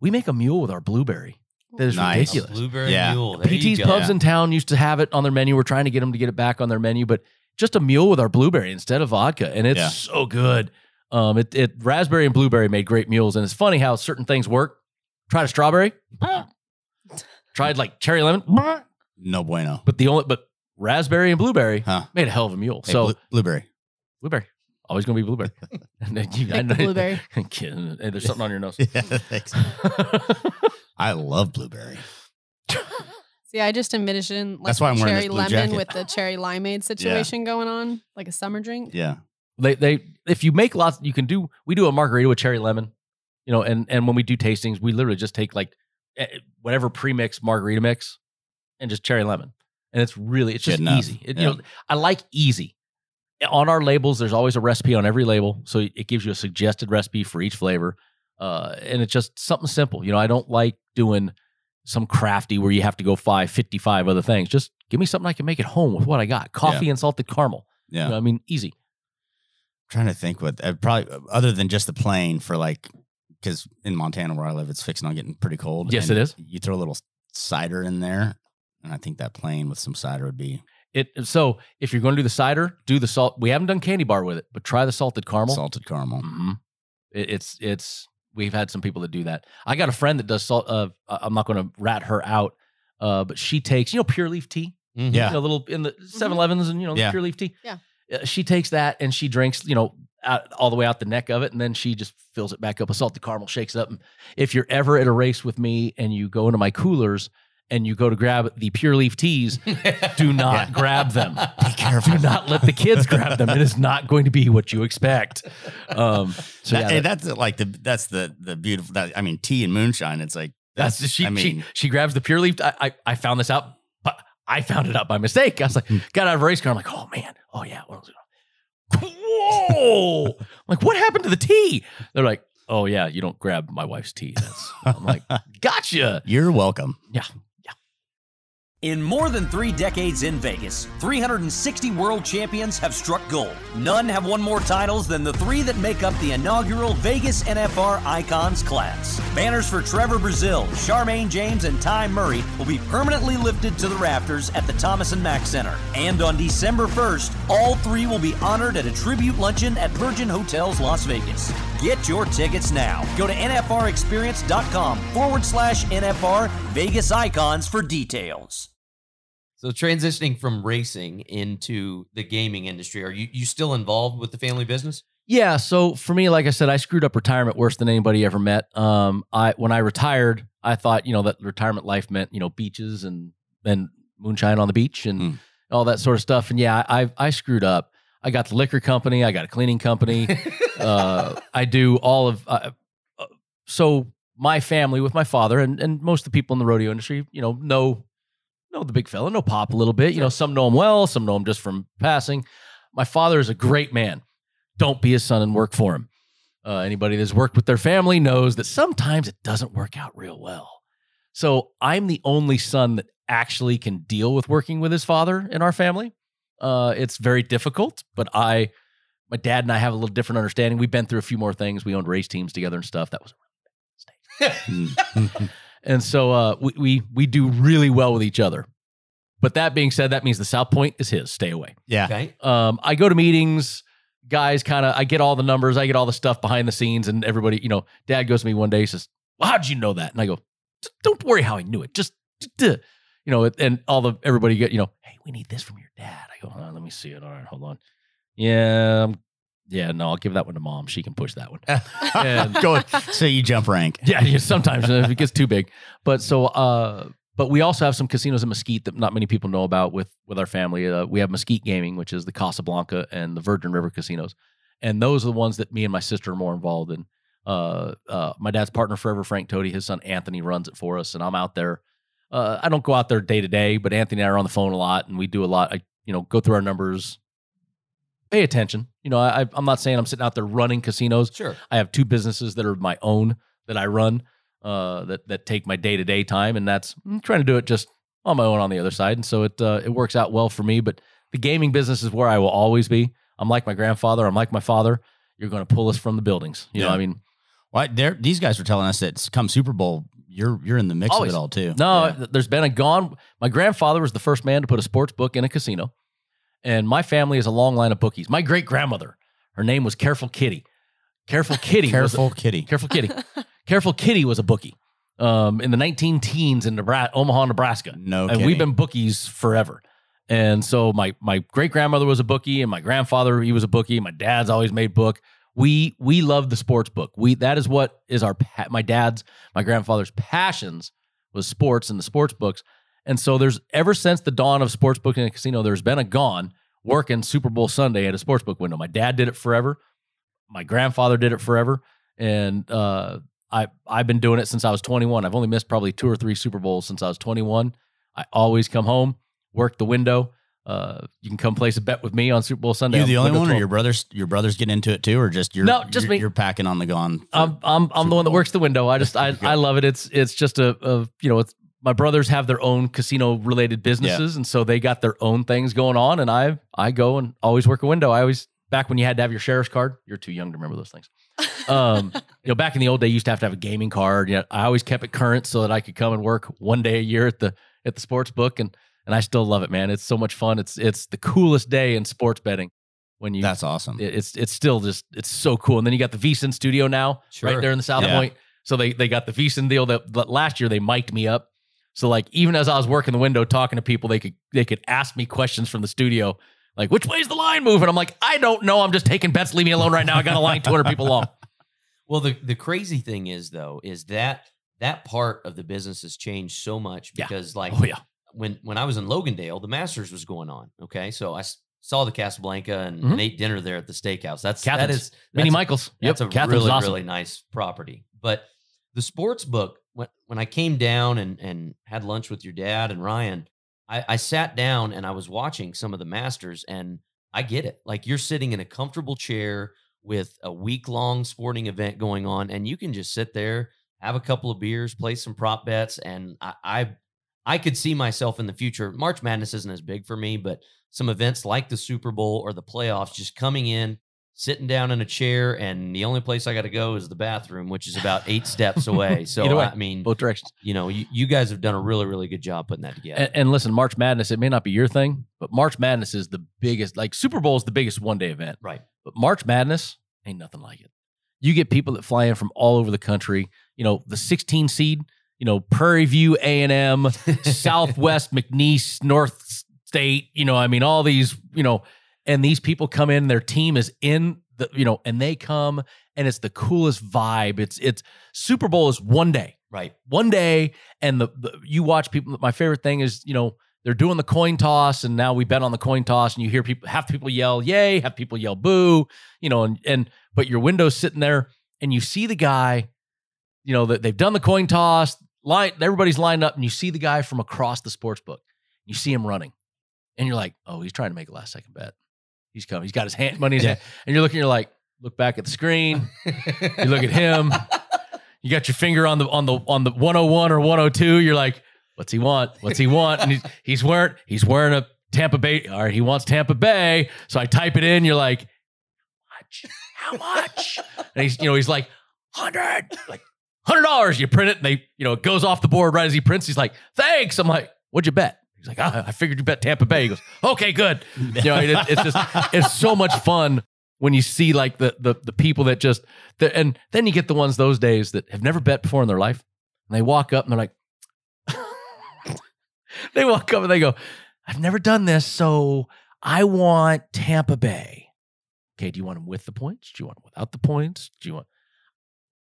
we make a mule with our blueberry. That is Nice. ridiculous. Blueberry Yeah. mule. There PT's you go. Pubs in town used to have it on their menu. We're trying to get them to get it back on their menu, but just a mule with our blueberry instead of vodka, and it's Yeah. so good. Um, it, it raspberry and blueberry made great mules, and it's funny how certain things work. Tried a strawberry, *laughs* tried like cherry lemon, No bueno. but the only but raspberry and blueberry Huh. made a hell of a mule. Hey, so blu- blueberry. Blueberry, always gonna be blueberry. *laughs* *laughs* And then you- I Pick the know- blueberry. *laughs* Kidding. Hey, there's something on your nose. Yeah, thanks. I love blueberry. See, I just envision like That's why I'm wearing cherry this blue lemon jacket. with the cherry limeade situation going on, like a summer drink. Yeah. they they if you make lots you can do we do a margarita with cherry lemon you know and and when we do tastings we literally just take like eh, whatever pre-mix margarita mix and just cherry lemon and it's really it's Good just enough. easy It- Yeah. you know i like easy on our labels there's always a recipe on every label so it gives you a suggested recipe for each flavor uh, and it's just something simple you know i don't like doing some crafty where you have to go five 55 other things just give me something i can make at home with what i got coffee and salted caramel Yeah. You know, i mean easy trying to think what uh, probably other than just the plain for like because in Montana where I live, it's fixing on getting pretty cold. Yes, and it is. You throw a little cider in there, and I think that plain with some cider would be It so if you're going to do the cider, do the salt. We haven't done candy bar with it, but try the salted caramel. salted caramel. Mhm. It, it's it's we've had some people that do that. I got a friend that does salt. Uh, I- I'm not going to rat her out, uh, but she takes you know pure leaf tea, Mhm. Yeah. you know, little in the 7-Elevens and you know Yeah. pure leaf tea. Yeah. Uh, she takes that and she drinks you know out, all the way out the neck of it, and then she just fills it back up with salted caramel, shakes it up. And if you're ever at a race with me and you go into my coolers and you go to grab the pure leaf teas, do not grab them. Be careful. Do not let the kids grab them. It is not going to be what you expect. Um, so That- yeah, that- that's like the that's the the beautiful. That, I mean, tea and moonshine. It's like that's she, I mean, she she grabs the pure leaf. I, I I found this out, but I found it out by mistake. I was like, Hmm. got out of a race car. I'm like, oh man, oh yeah. What was it? Whoa! Like, what happened to the tea? They're like, oh yeah, you don't grab my wife's tea. That's, I'm like, *laughs* gotcha. You're welcome. Yeah. In more than three decades in Vegas, 360 world champions have struck gold. None have won more titles than the three that make up the inaugural Vegas NFR Icons class. Banners for Trevor Brazile, Charmaine James, and Ty Murray will be permanently lifted to the rafters at the Thomas and Mack Center. And on December 1st, all three will be honored at a tribute luncheon at Virgin Hotels Las Vegas. Get your tickets now. Go to NFRExperience.com forward slash NFR Vegas Icons for details. So transitioning from racing into the gaming industry, are you you still involved with the family business? Yeah. So for me, like I said, I screwed up retirement worse than anybody ever met. Um, I when I retired, I thought you know that retirement life meant you know beaches and and moonshine on the beach and Mm. all that sort of stuff. And yeah, I I screwed up. I got the liquor company. I got a cleaning company. *laughs* uh, I do all of uh, uh, so my family with my father and and most of the people in the rodeo industry, you know, know know the big fella, know Pop a little bit. You know, some know him well, some know him just from passing. My father is a great man. Don't be his son and work for him. Uh, anybody that's worked with their family knows that sometimes it doesn't work out real well. So I'm the only son that actually can deal with working with his father in our family. Uh, it's very difficult, but I, my dad and I have a little different understanding. We've been through a few more things. We owned race teams together and stuff. That was a *laughs* Mm. *laughs* and so uh, we, we we do really well with each other. But that being said, that means the South Point is his. Stay away. yeah. Okay. Um, I go to meetings, guys. Kind of, I get all the numbers, I get all the stuff behind the scenes, and everybody. You know, Dad goes to me one day, he says, "Well, how'd you know that?" And I go, "Don't worry, how I knew it. Just, just, uh," you know." And all the everybody get, you know, hey, we need this from your dad. I go, hold on, let me see it. All right, hold on. Yeah, um, yeah, no, I'll give that one to mom. She can push that one. *laughs* And- Go. So you jump rank. *laughs* Yeah, yeah, sometimes it gets too big. But so, uh, but we also have some casinos in Mesquite that not many people know about with with our family. Uh, we have Mesquite Gaming, which is the Casablanca and the Virgin River casinos, and those are the ones that me and my sister are more involved in. Uh, uh, my dad's partner forever, Frank Toti, his son Anthony runs it for us, and I'm out there. Uh, I don't go out there day to day, but Anthony and I are on the phone a lot, and we do a lot. I, you know, go through our numbers, pay attention. You know, I, I'm not saying I'm sitting out there running casinos. Sure. I have two businesses that are my own that I run uh, that that take my day to day time, and that's I'm trying to do it just on my own on the other side, and so it uh, it works out well for me. But the gaming business is where I will always be. I'm like my grandfather. I'm like my father. You're going to pull us from the buildings. You know, I mean, Why? They're, these guys were telling us that come Super Bowl, you're you're in the mix Always. of it all too. No, Yeah. there's been a Gaughan. My grandfather was the first man to put a sports book in a casino, and my family is a long line of bookies. My great grandmother, her name was Careful Kitty. Careful *laughs* Kitty. was a- Careful, kitty. Careful Kitty. *laughs* Careful Kitty was a bookie um, in the 19 teens in Nebraska, Omaha, Nebraska. No, and kidding. we've been bookies forever. And so my my great grandmother was a bookie, and my grandfather he was a bookie. My dad's always made book. We we love the sports book. We that is what is our my dad's my grandfather's passions was sports and the sports books. And so there's ever since the dawn of sports book in a casino, there's been a Gaughan working Super Bowl Sunday at a sports book window. My dad did it forever. My grandfather did it forever, and uh, I I've been doing it since I was 21. I've only missed probably two or three Super Bowls since I was 21. I always come home, work the window. Uh, you can come place a bet with me on Super Bowl Sunday. You the only one, or your brothers? Your brothers get into it too, or just you're No, just you're, me. You're packing on the gone. I'm I'm I'm the one that works the window. I just I *laughs* I love it. It's it's just a, a you know it's my brothers have their own casino related businesses and so they got their own things going on and I I go and always work a window. I always back when you had to have your sheriff's card. You're too young to remember those things. *laughs* Um, you know, back in the old day, you used to have to have a gaming card. Yeah, I always kept it current so that I could come and work one day a year at the at the sports book, and and I still love it, man. It's so much fun. It's it's the coolest day in sports betting when you That's awesome. it- it's it's still just it's so cool. And then you got the VSiN studio now, Sure. right there in the South Yeah. Point. So they they got the VSiN deal that, that last year they mic'd me up. So like even as I was working the window talking to people, they could they could ask me questions from the studio, like which way's the line moving? I'm like, I don't know. I'm just taking bets. Leave me alone right now. I got a line 200 people long. *laughs* Well, the the crazy thing is though, is that that part of the business has changed so much Yeah. because like Oh yeah, when when I was in Logandale, the Masters was going on. Okay, so I saw the Casablanca and, Mhm. and ate dinner there at the steakhouse. That's that Catherine's. is Minnie that's- Michaels. Yep, That's a Catherine's really awesome. really nice property. But the sports book when when I came down and and had lunch with your dad and Ryan, I, I sat down and I was watching some of the Masters and I get it. Like you're sitting in a comfortable chair with a week long sporting event going on, and you can just sit there, have a couple of beers, play some prop bets, and I, I, I could see myself in the future. March Madness isn't as big for me, but some events like the Super Bowl or the playoffs, just coming in, sitting down in a chair, and the only place I got to go is the bathroom, which is about eight steps *laughs* away. So Either way, I mean, both directions. you know, you, you guys have done a really, really good job putting that together. And, and listen, March Madness, it may not be your thing, but March Madness is the biggest, like Super Bowl is the biggest one day event. right. But March Madness ain't nothing like it. You get people that fly in from all over the country. You know, the 16 seed, you know, Prairie View A&M, *laughs* Southwest McNeese, North State, you know, I mean, all these, you know, and these people come in, their team is in the, you know, and they come and it's the coolest vibe. It's, it's Super Bowl is one day Right. one day and the, the you watch people my favorite thing is you know they're doing the coin toss and now we bet on the coin toss and you hear people half the people yell yay half people yell boo you know and and but your window's sitting there and you see the guy you know that they've done the coin toss line everybody's lined up and you see the guy from across the sports book you see him running and you're like oh he's trying to make a last second bet he's coming he's got his hand money in his hand. And you're looking you're like look back at the screen. You look at him. You got your finger on the on the on the 101 or 102 you're like what's he want? What's he want? And he's, he's wearing he's wearing a tampa bay all right he wants tampa bay. So i type it in. You're like how much how much? And he's you know he's like 100 like $100 you print it and they you know it goes off the board right as he prints. He's like thanks. I'm like what'd you bet he's like "Ah, i figured you bet tampa bay. He goes okay good. You know it, it's just it's so much fun when you see like the the the people that just the, and then you get the ones those days that have never bet before in their life and they walk up and they're like *laughs* they walk up and they go i've never done this so i want tampa bay. Okay do you want them with the points? Do you want them without the points? Do you want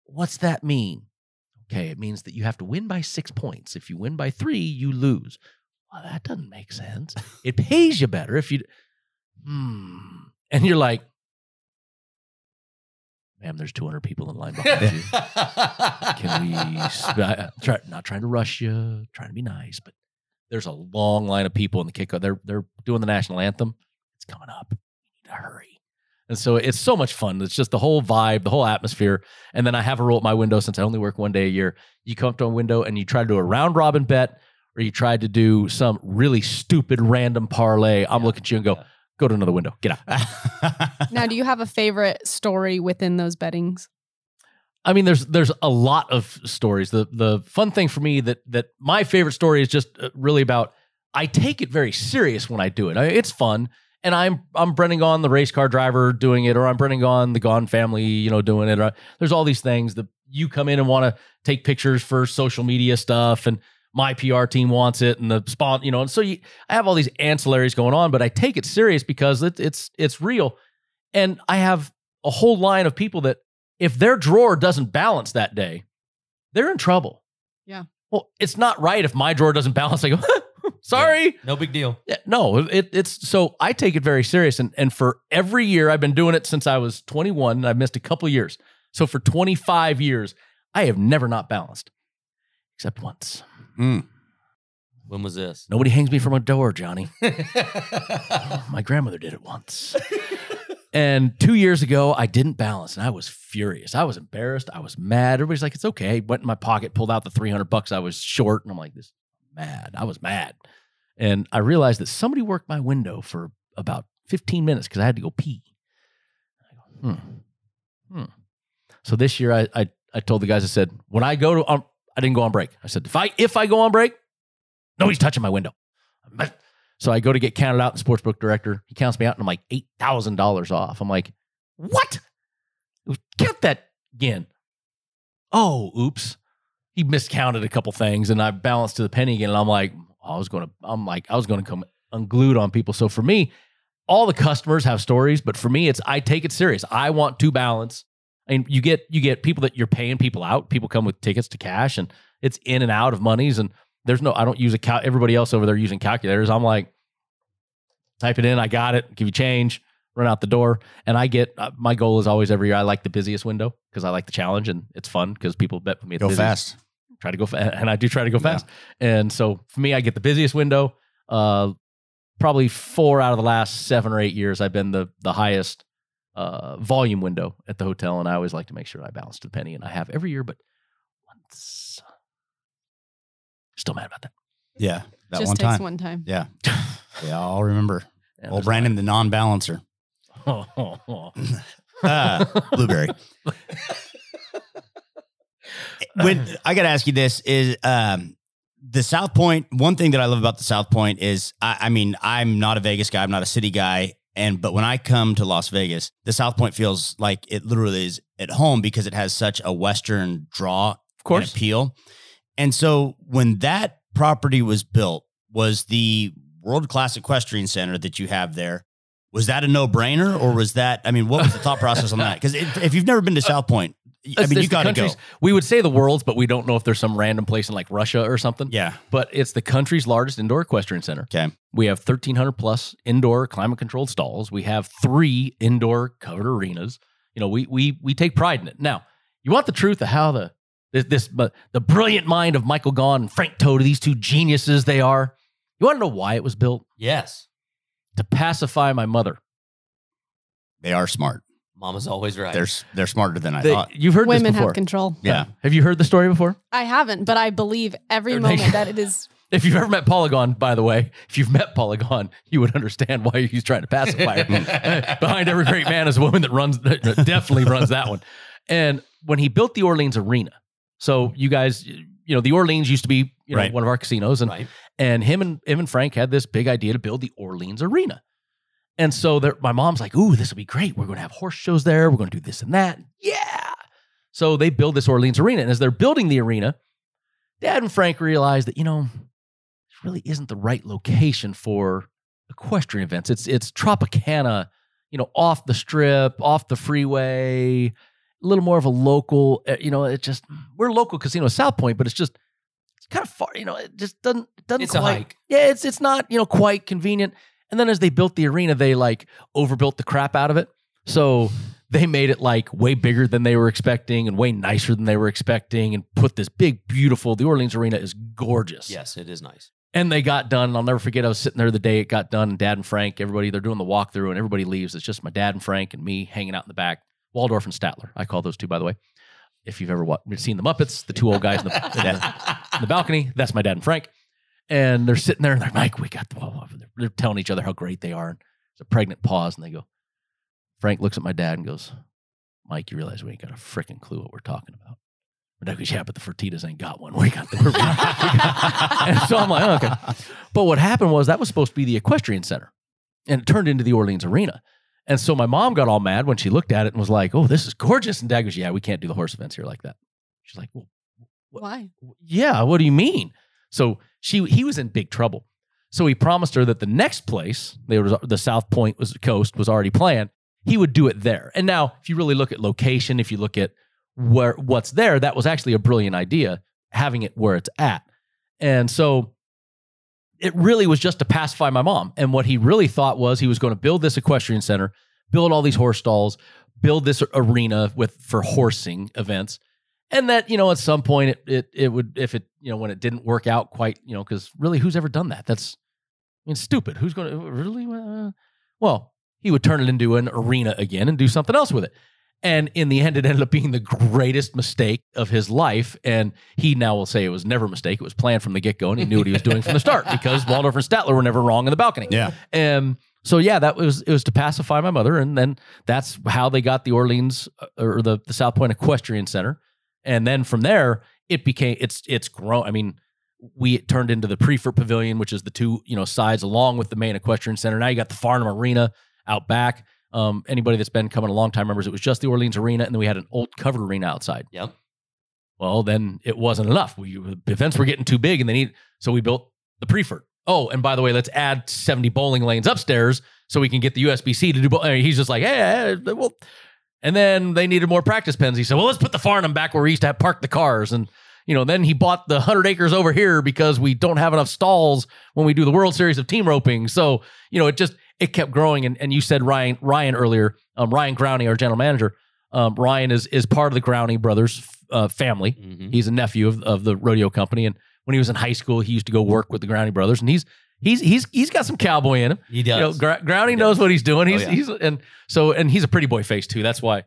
what's that mean? Okay it means that you have to win by six points. If you win by three you lose well that doesn't make sense. It pays you better if you hmm. And you're like ma'am there's 200 people in line behind you. Can we *laughs* I try, not trying to rush you trying to be nice but there's a long line of people in the kickoff. They're they're doing the national anthem. It's coming up. You need to hurry. And so it's so much fun. It's just the whole vibe the whole atmosphere. And then i have a rule at my window since i only work one day a year. You come up to a window and you try to do a round robin bet or you tried to do some really stupid random parlay i'm looking at you and go go to another window get out *laughs* Now, do you have a favorite story within those bettings? I mean, there's there's a lot of stories. The the fun thing for me that that my favorite story is just uh, really about. I take it very serious when I do it. I, it's fun, and I'm I'm Brendan Gaughan, the race car driver, doing it, or I'm Brendan Gaughan, the Gaughan family, you know, doing it. Or, there's all these things that you come in and want to take pictures for social media stuff, and my PR team wants it, and the spawn, you know, and so you, I have all these ancillaries going on, but I take it serious because it, it's it's real, and I have a whole line of people that if their drawer doesn't balance that day, they're in trouble. Yeah. Well, it's not right if my drawer doesn't *laughs* balance. I go, *laughs* sorry. No big deal. Yeah, no, it, it's so I take it very serious. And, and for every year, I've been doing it since I was 21. and I've missed a couple of years. So for 25 years, I have never not balanced except once. Mm. When was this? Nobody hangs me from a door, Johnny. *laughs* My grandmother did it once. And two years ago, I didn't balance and I was furious. I was embarrassed. I was mad. Everybody's like, it's okay. Went in my pocket, pulled out the 300 bucks I was short. And I'm like, this mad. I was mad. And I realized that somebody worked my window for about 15 minutes because I had to go pee. Go, hmm. Hmm. So this year, I, I, I told the guys, I said, when I go to, um, I didn't go on break. I said, if I, if I go on break, nobody's touching my window. So I go to get counted out, the sportsbook director, he counts me out and I'm like $8,000 off. I'm like, what? Count that again. Oh, oops. He miscounted a couple things and I balanced to the penny again. And I'm like, I was to, I'm like, I was going to come unglued on people. So for me, all the customers have stories, but for me, it's, I take it serious. I want to balance. I mean, you get, you get people that you're paying people out. People come with tickets to cash and it's in and out of monies. And there's no, I don't use a cal. Everybody else over there using calculators. I'm like, type it in. I got it. Give you change. Run out the door. And I get uh, my goal is always every year. I like the busiest window because I like the challenge and it's fun because people bet with me. at Go busiest. fast. Try to go fast, and I do try to go Yeah. fast. And so for me, I get the busiest window. Uh, probably four out of the last seven or eight years, I've been the the highest uh, volume window at the hotel, and I always like to make sure I balance to the penny, and I have every year, but once. Still mad about that. Yeah, that Just one takes time. one time. Yeah, *laughs* yeah, I'll remember. And Old Brendan, the non-balancer, like- *laughs* uh, blueberry. when I got to ask you this is um, the South Point. One thing that I love about the South Point is, I, I mean, I'm not a Vegas guy. I'm not a city guy. And but when I come to Las Vegas, the South Point feels like it literally is at home because it has such a Western draw of course. and appeal. And so when that property was built, was the world class equestrian center that you have there, was that a no brainer or was that, I mean, what was the thought process on that? Because if you've never been to South Point, I mean, you got to go. We would say the world's, but we don't know if there's some random place in like Russia or something. Yeah. But it's the country's largest indoor equestrian center. Okay. We have 1,300 plus indoor climate controlled stalls. We have three indoor covered arenas. You know, we we we take pride in it. Now, you want the truth of how the this, this but the brilliant mind of Michael Gaughan and Frank Toti, these two geniuses they are. You want to know why it was built? Yes. To pacify my mother. They are smart. Mama's always right. They're they're smarter than I They- thought. you've heard Women this before. have control. Yeah. Have you heard the story before? I haven't, but I believe every Or moment they- that it is. If you've ever met Polygon, by the way, if you've met Polygon, you would understand why he's trying to pacify her. *laughs* *laughs* Behind every great man is a woman that runs, that definitely runs that one. And when he built the Orleans Arena, so you guys, you know, the Orleans used to be, you know, Right. one of our casinos, and right. and him and him and Frank had this big idea to build the Orleans Arena. And so there, my mom's like, "Ooh, this will be great. We're going to have horse shows there. We're going to do this and that." Yeah. So they build this Orleans Arena, and as they're building the arena, Dad and Frank realize that you know, this really isn't the right location for equestrian events. It's it's Tropicana, you know, off the strip, off the freeway, a little more of a local. uh, You know, it just we're local casino, South Point, but it's just it's kind of far. You know, it just doesn't it doesn't It's a quite. hike. Yeah, it's it's not you know quite convenient. And then as they built the arena, they like overbuilt the crap out of it. So they made it like way bigger than they were expecting and way nicer than they were expecting and put this big, beautiful, the Orleans Arena is gorgeous. Yes, it is nice. And they got done. And I'll never forget, I was sitting there the day it got done, and dad and Frank, everybody, they're doing the walkthrough, and everybody leaves. It's just my dad and Frank and me hanging out in the back. Waldorf and Statler. I call those two, by the way. If you've ever wa- seen the Muppets, the two old guys in the, in the, in the balcony, that's my dad and Frank. And they're sitting there and they're like, Mike, we got the, they're- they're telling each other how great they are. And it's a pregnant pause. And they go, Frank looks at my dad and goes, Mike, you realize we ain't got a freaking clue what we're talking about. My dad goes, yeah, but the Fertitas ain't got one. We got the, we got. *laughs* *laughs* And so I'm like, oh, okay. But what happened was that was supposed to be the equestrian center and it turned into the Orleans Arena. And so my mom got all mad when she looked at it and was like, oh, this is gorgeous. And dad goes, yeah, we can't do the horse events here like that. She's like, well, What? Why? yeah, what do you mean? So she he was in big trouble. So he promised her that the next place, there was the South Point was coast was already planned. He would do it there. And now, if you really look at location, if you look at where what's there, that was actually a brilliant idea, having it where it's at. And so it really was just to pacify my mom. And what he really thought was he was going to build this equestrian center, build all these horse stalls, build this arena with for horsing events and that you know at some point it it, it would if it you know when it didn't work out quite you know because really who's ever done that? That's i mean stupid. Who's going to really? Uh, well he would turn it into an arena again and do something else with it. And in the end it ended up being the greatest mistake of his life. And he now will say it was never a mistake. It was planned from the get-go and he knew what he was doing from the start because *laughs* waldorf and statler were never wrong in the balcony. Yeah. and so yeah, that was it was to pacify my mother, and then that's how they got the Orleans uh, or the the South Point Equestrian Center, and then from there it became it's it's grown. I mean, we turned into the Priefert Pavilion, which is the two you know sides along with the main equestrian center. Now you got the Farnam Arena out back. Um, anybody that's been coming a long time remembers it was just the Orleans Arena, and then we had an old covered arena outside. Yep. Well, then it wasn't enough. We the events were getting too big, and they need so we built the Priefert. Oh, and by the way, let's add seventy bowling lanes upstairs so we can get the USBC to do. And he's just like, hey, well, and then they needed more practice pens. He said, well, let's put the Farnam back where we used to have park the cars, and you know, then he bought the hundred acres over here because we don't have enough stalls when we do the World Series of team roping. So you know, it just it kept growing. And and you said Ryan Ryan earlier, um, Ryan Growney, our general manager. Um, Ryan is is part of the Growney brothers uh, family. Mhm. He's a nephew of, of the rodeo company. And when he was in high school, he used to go work with the Growney brothers. And he's he's he's he's got some cowboy in him. He does. You know, Gra- Growney knows what he's doing. Oh, He's yeah. he's and so and he's a pretty boy face too. That's why,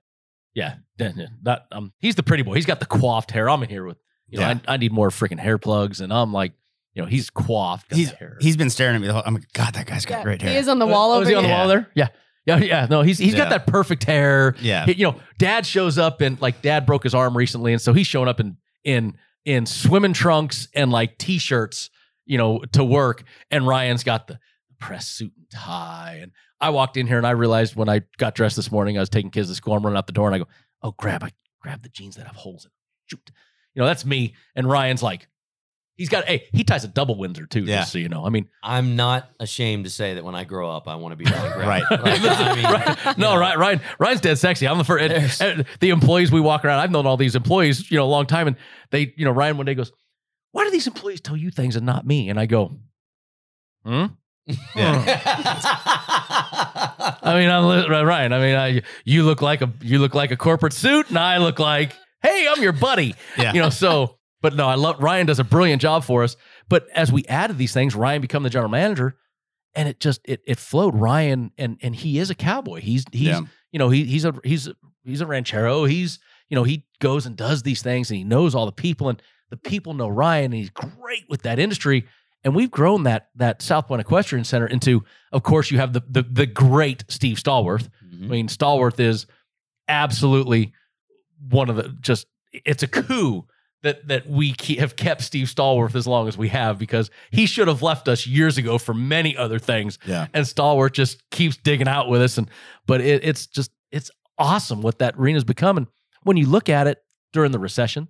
yeah, yeah, yeah, that um, he's the pretty boy. He's got the coiffed hair. I'm in here with you know Yeah. I, I need more freaking hair plugs, and I'm like, you know, he's coiffed. He's hair. he's been staring at me the whole. I'm like, God, that guy's got Yeah, great hair. He is on the wall Oh, over is he on the here. wall there? Yeah. Yeah, yeah, no, he's he's got that perfect hair. Yeah. He- you know, dad shows up and like dad broke his arm recently, and so he's showing up in in in swimming trunks and like t-shirts, you know, to work. And Ryan's got the press suit and tie. And I walked in here and I realized when I got dressed this morning, I was taking kids to school. I'm running out the door and I go, "Oh, grab I grab the jeans that have holes in them. Shoot, you know, that's me." And Ryan's like, he's got hey, he ties a double Windsor too, Yeah. just so you know. I mean, I'm not ashamed to say that when I grow up, I want to be Ryan. *laughs* Right. Like, I *laughs* mean, right. No, Ryan, Ryan, Ryan's dead sexy. I'm the first. And- and the employees we walk around. I've known all these employees, you know, a long time, and they, you know, Ryan one day goes, "Why do these employees tell you things and not me?" And I go, "Hmm." *laughs* I mean, I'm li- Ryan. I mean, I, you look like a you look like a corporate suit, and I look like, hey, I'm your buddy. Yeah. You know, so. But no, I love Ryan does a brilliant job for us. But as we added these things, Ryan become the general manager, and it just it it flowed. Ryan and and he is a cowboy. He's he's Yeah. you know he he's a he's a, he's a ranchero. He's you know he goes and does these things, and he knows all the people, and the people know Ryan, and he's great with that industry. And we've grown that that South Point Equestrian Center into, of course, you have the the, the great Steve Stallworth. I Mhm. mean, Stallworth is absolutely one of the just it's a coup that that we ke- have kept Steve Stallworth as long as we have because he should have left us years ago for many other things. Yeah. And Stallworth just keeps digging out with us and but it, it's just it's awesome what that arena's become and when you look at it during the recession,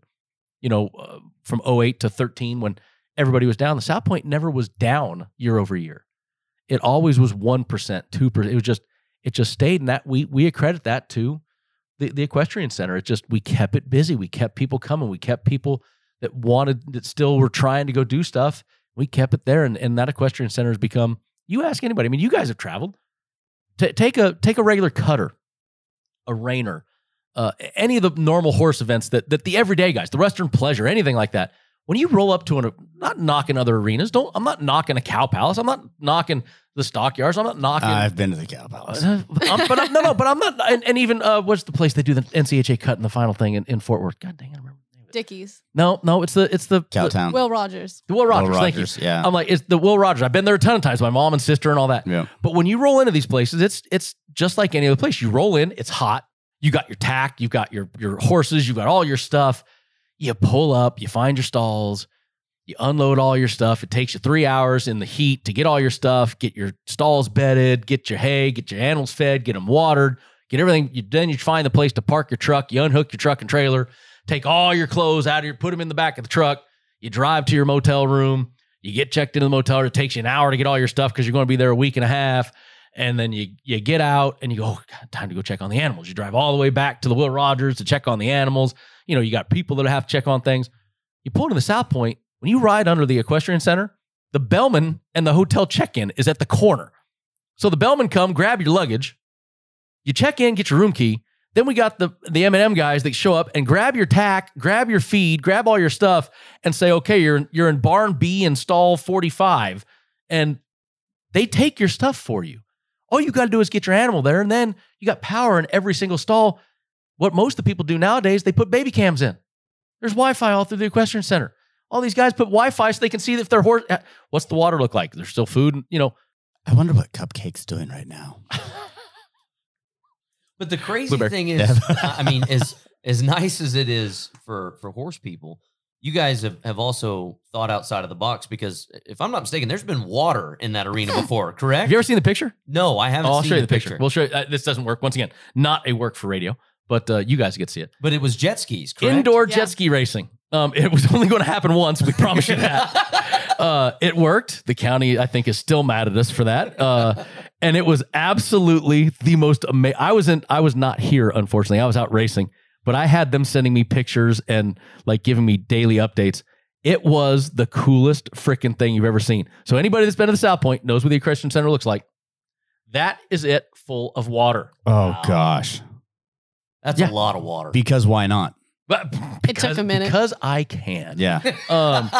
you know, uh, from 08 to 13 when everybody was down, the South Point never was down year over year. It always was 1%, 2%. It was just it just stayed and that we we accredit that to the, the equestrian center. It just we kept it busy. We kept people coming. We kept people that wanted that still were trying to go do stuff. We kept it there and, and that equestrian center has become you ask anybody i mean you guys have traveled. Ta take a take a regular cutter a rainer uh, any of the normal horse events that that the everyday guys the western pleasure anything like that when you roll up to an not knocking other arenas don't i'm not knocking a cow palace i'm not knocking the stockyards i'm not knocking I've been to the Cow Palace. uh, I'm- but I'm, no, no, but I'm not. And, and even uh, what's the place they do the NCHA cut in the final thing in, in Fort Worth? God dang, I remember. the name of it. Dickies. No, no, it's the it's the the, Cowtown. Will Rogers. the Will Rogers. Will Thank Rogers, you. yeah. I'm like it's the Will Rogers. I've been there a ton of times. My mom and sister and all that. Yeah. But when you roll into these places, it's it's just like any other place. You roll in, it's hot. You got your tack, you've got your your horses, you've got all your stuff. You pull up, you find your stalls, you unload all your stuff. It takes you three hours in the heat to get all your stuff, get your stalls bedded, get your hay, get your animals fed, get them watered, get everything. You, then you find the place to park your truck. You unhook your truck and trailer, take all your clothes out of your, put them in the back of the truck. You drive to your motel room. You get checked into the motel. It takes you an hour to get all your stuff because you're going to be there a week and a half. And then you you get out and you go, oh, God, time to go check on the animals. You drive all the way back to the Will Rogers to check on the animals. You know, you got people that have to check on things. You pull into the South Point, when you ride under the equestrian center, the bellman and the hotel check-in is at the corner. So the bellman come, grab your luggage, you check in, get your room key. Then we got the the M&M guys that show up and grab your tack, grab your feed, grab all your stuff and say, "Okay, you're you're in barn B in stall 45." And they take your stuff for you. All you got to do is get your animal there and then you got power in every single stall. What most of the people do nowadays, they put baby cams in. There's Wi-Fi all through the equestrian center. All these guys put Wi-Fi so they can see if their horse. Uh, what's the water look like? There's still food. You know, I wonder what Cupcake's doing right now. *laughs* But the crazy Blueberry. thing is, I mean, *laughs* as as nice as it is for for horse people, you guys have, have also thought outside of the box because if I'm not mistaken, there's been water in that arena before, correct? have you ever seen the picture? no, I haven't Oh, I'll seen show you the picture. We'll show you. Uh, this doesn't work. Once again, not a work for radio, but uh, you guys get to see it. but it was jet skis, correct? Indoor Yeah. jet ski racing. Um, it was *laughs* only going to happen once. We promise you *laughs* that. uh, it worked. The county, I think, is still mad at us for that. Uh, and it was absolutely the most amazing. I was in. I was not here, unfortunately. I was out racing, but I had them sending me pictures and like giving me daily updates. It was the coolest freaking thing you've ever seen. So anybody that's been to the South Point knows what the Equestrian Center looks like. That is it, full of water. Oh Wow. gosh. That's Yeah. a lot of water. Because why not? But *laughs* It took a minute. because I can. Yeah. *laughs* Um,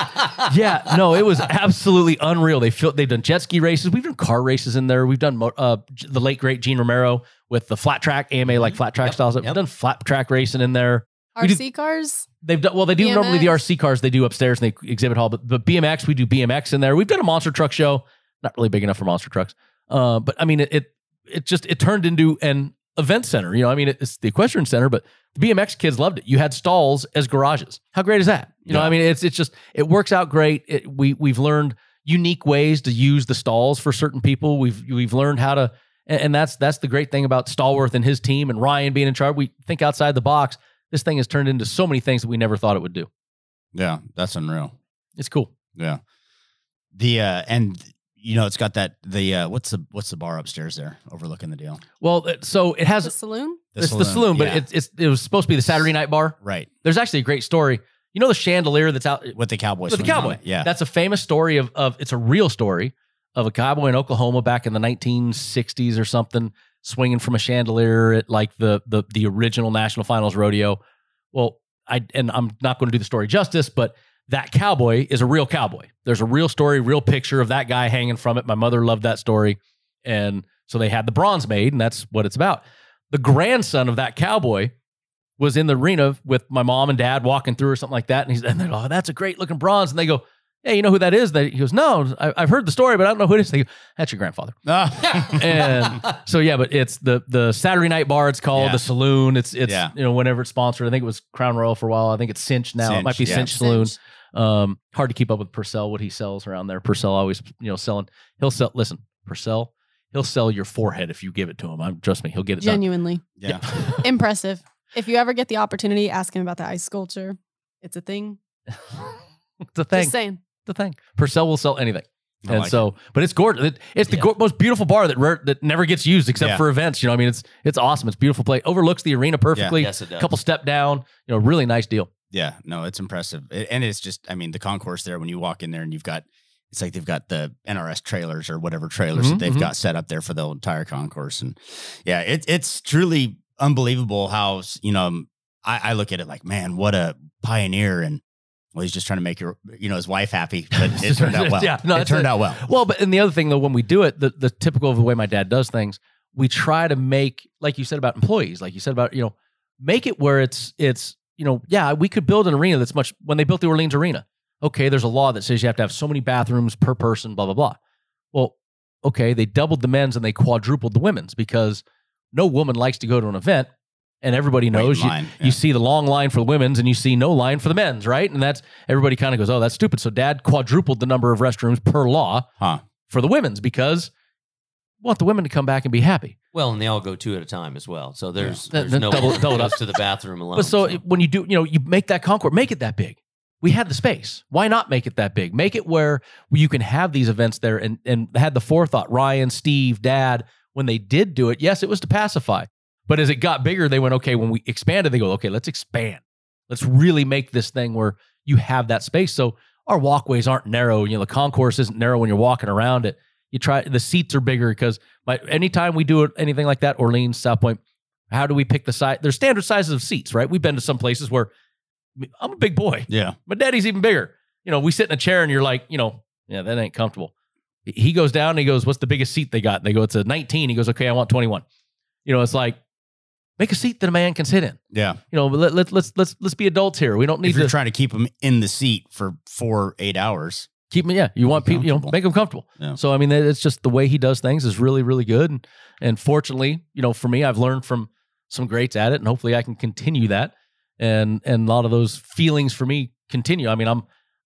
yeah, no, it was absolutely unreal. They feel they've done jet ski races. We've done car races in there. We've done mo- uh, the late great Gene Romero with the flat track AMA like flat track Yep, styles. We've yep. done flat track racing in there. We did- RC cars. They've done well. They do BMX? normally the RC cars they do upstairs in the exhibit hall, but but BMX we do BMX in there. We've done a monster truck show. Not really big enough for monster trucks, uh, but I mean it, it it just it turned into an event center. You know, I mean it's the equestrian center, but the BMX kids loved it. You had stalls as garages. How great is that? You know, I mean it's it's just it works out great. It, we we've learned unique ways to use the stalls for certain people. We've we've learned how to, and, and that's that's the great thing about Stallworth and his team and Ryan being in charge. We think outside the box. This thing has turned into so many things that we never thought it would do. Yeah. That's unreal. It's cool. Yeah. The uh and you know it's got that the uh what's the what's the bar upstairs there overlooking the deal? Well, so it has The saloon. it's the saloon, but yeah. it's it's it was supposed to be the Saturday night bar. right There's actually a great story. You know the chandelier that's out with the cowboy. with the swing on cowboy. it. Yeah. that's a famous story of of it's a real story of a cowboy in Oklahoma back in the 1960s or something, swinging from a chandelier at like the the the original national finals rodeo. Well, I and I'm not going to do the story justice, but that cowboy is a real cowboy. There's a real story, real picture of that guy hanging from it. My mother loved that story, and so they had the bronze made, and that's what it's about. The grandson of that cowboy was in the arena with my mom and dad walking through or something like that. And he's and they're like, oh, that's a great looking bronze. And they go, Hey, you know who that is? They, he goes, No, I, I've heard the story, but I don't know who it is. They go, That's your grandfather. *laughs* Ah. And so yeah, but it's the the Saturday night bar, it's called Yeah. the saloon. It's it's Yeah. you know, whenever it's sponsored. I think it was Crown Royal for a while. I think it's Cinch now. it might be yeah. Cinch Saloon. Cinch. Um, hard to keep up with Purcell, what he sells around there. Purcell always, you know, selling. He'll sell. Listen, Purcell, he'll sell your forehead if you give it to him. I'm trust me, he'll get it Genuinely yeah. done. *laughs* impressive. If you ever get the opportunity, ask him about the ice sculpture. It's a thing. *laughs* it's a thing. Just saying. the thing. Purcell will sell anything. I and like so, but it's gorgeous. It, it's the Yeah. go- most beautiful bar that rare, that never gets used except Yeah. for events. You know, I mean, it's it's awesome. It's a beautiful place. Overlooks the arena perfectly. yes, it does. couple step down. You know, really nice deal. Yeah, no, it's impressive, It- and it's just, I mean, the concourse there when you walk in there and you've got, it's like they've got the NRS trailers or whatever trailers Mhm, that they've mhm. got set up there for the entire concourse, and yeah, it, it's truly unbelievable how you know I, I look at it like, man, what a pioneer, and well, he's just trying to make your you know his wife happy, *laughs* but it turned out *laughs* well. Yeah, no, it turned a- out well. Well, but and the other thing though, when we do it, the the typical of the way my dad does things, we try to make, like you said about employees, like you said about you know, make it where it's it's you know, yeah, we could build an arena that's much. When they built the Orleans Arena, okay, there's a law that says you have to have so many bathrooms per person, blah blah blah. Well, okay, they doubled the men's and they quadrupled the women's because no woman likes to go to an event. And everybody knows you, yeah. you see the long line for the women's and you see no line for the men's, right? And that's everybody kind of goes, oh, that's stupid. So dad quadrupled the number of restrooms per law Huh? for the women's because we want the women to come back and be happy. Well, and they all go two at a time as well. So there's, Yeah. there's Then no double, *laughs* double *laughs* up to the bathroom alone. But so it- when you do, you know, you make that Concord, make it that big. We had the space. Why not make it that big? Make it where you can have these events there and and had the forethought. Ryan, Steve, Dad, when they did do it, yes, it was to pacify. But as it got bigger, they went, okay, when we expanded, they go, okay, let's expand. Let's really make this thing where you have that space. So our walkways aren't narrow. You know, the concourse isn't narrow when you're walking around it. You try the seats are bigger because my anytime we do anything like that, Orleans, South Point, how do we pick the size? There's standard sizes of seats, right? We've been to some places where I'm a big boy. Yeah, My daddy's even bigger. You know, we sit in a chair and you're like, you know, yeah, that ain't comfortable. He goes down and he goes, What's the biggest seat they got? And they go, It's a 19. He goes, Okay, I want 21. You know, it's like, make a seat that a man can sit in. yeah. You know, let, let, let's let's let's be adults here. We don't need If you're to trying to keep him in the seat for four eight hours, keep them. Yeah, you want people, you know, make them comfortable. Yeah. So I mean, it's just the way he does things is really, really good. And and fortunately, you know, for me, I've learned from some greats at it, and hopefully, I can continue that. And and a lot of those feelings for me continue. I mean, I'm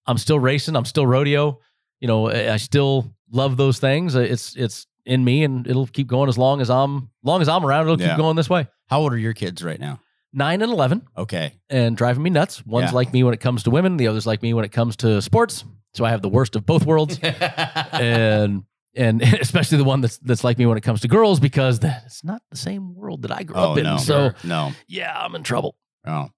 I'm still racing. I'm still rodeo. You know, I I still love those things. Uh, it's it's in me, and it'll keep going as long as I'm long as I'm around. It'll Yeah. keep going this way. how old are your kids right now? Nine and eleven, Okay, and driving me nuts. One's Yeah. like me when it comes to women. The other's like me when it comes to sports. So I have the worst of both worlds. *laughs* and and *laughs* especially the one that's that's like me when it comes to girls because that it's not the same world that I grew oh up in. no, So no, yeah, I'm in trouble. oh.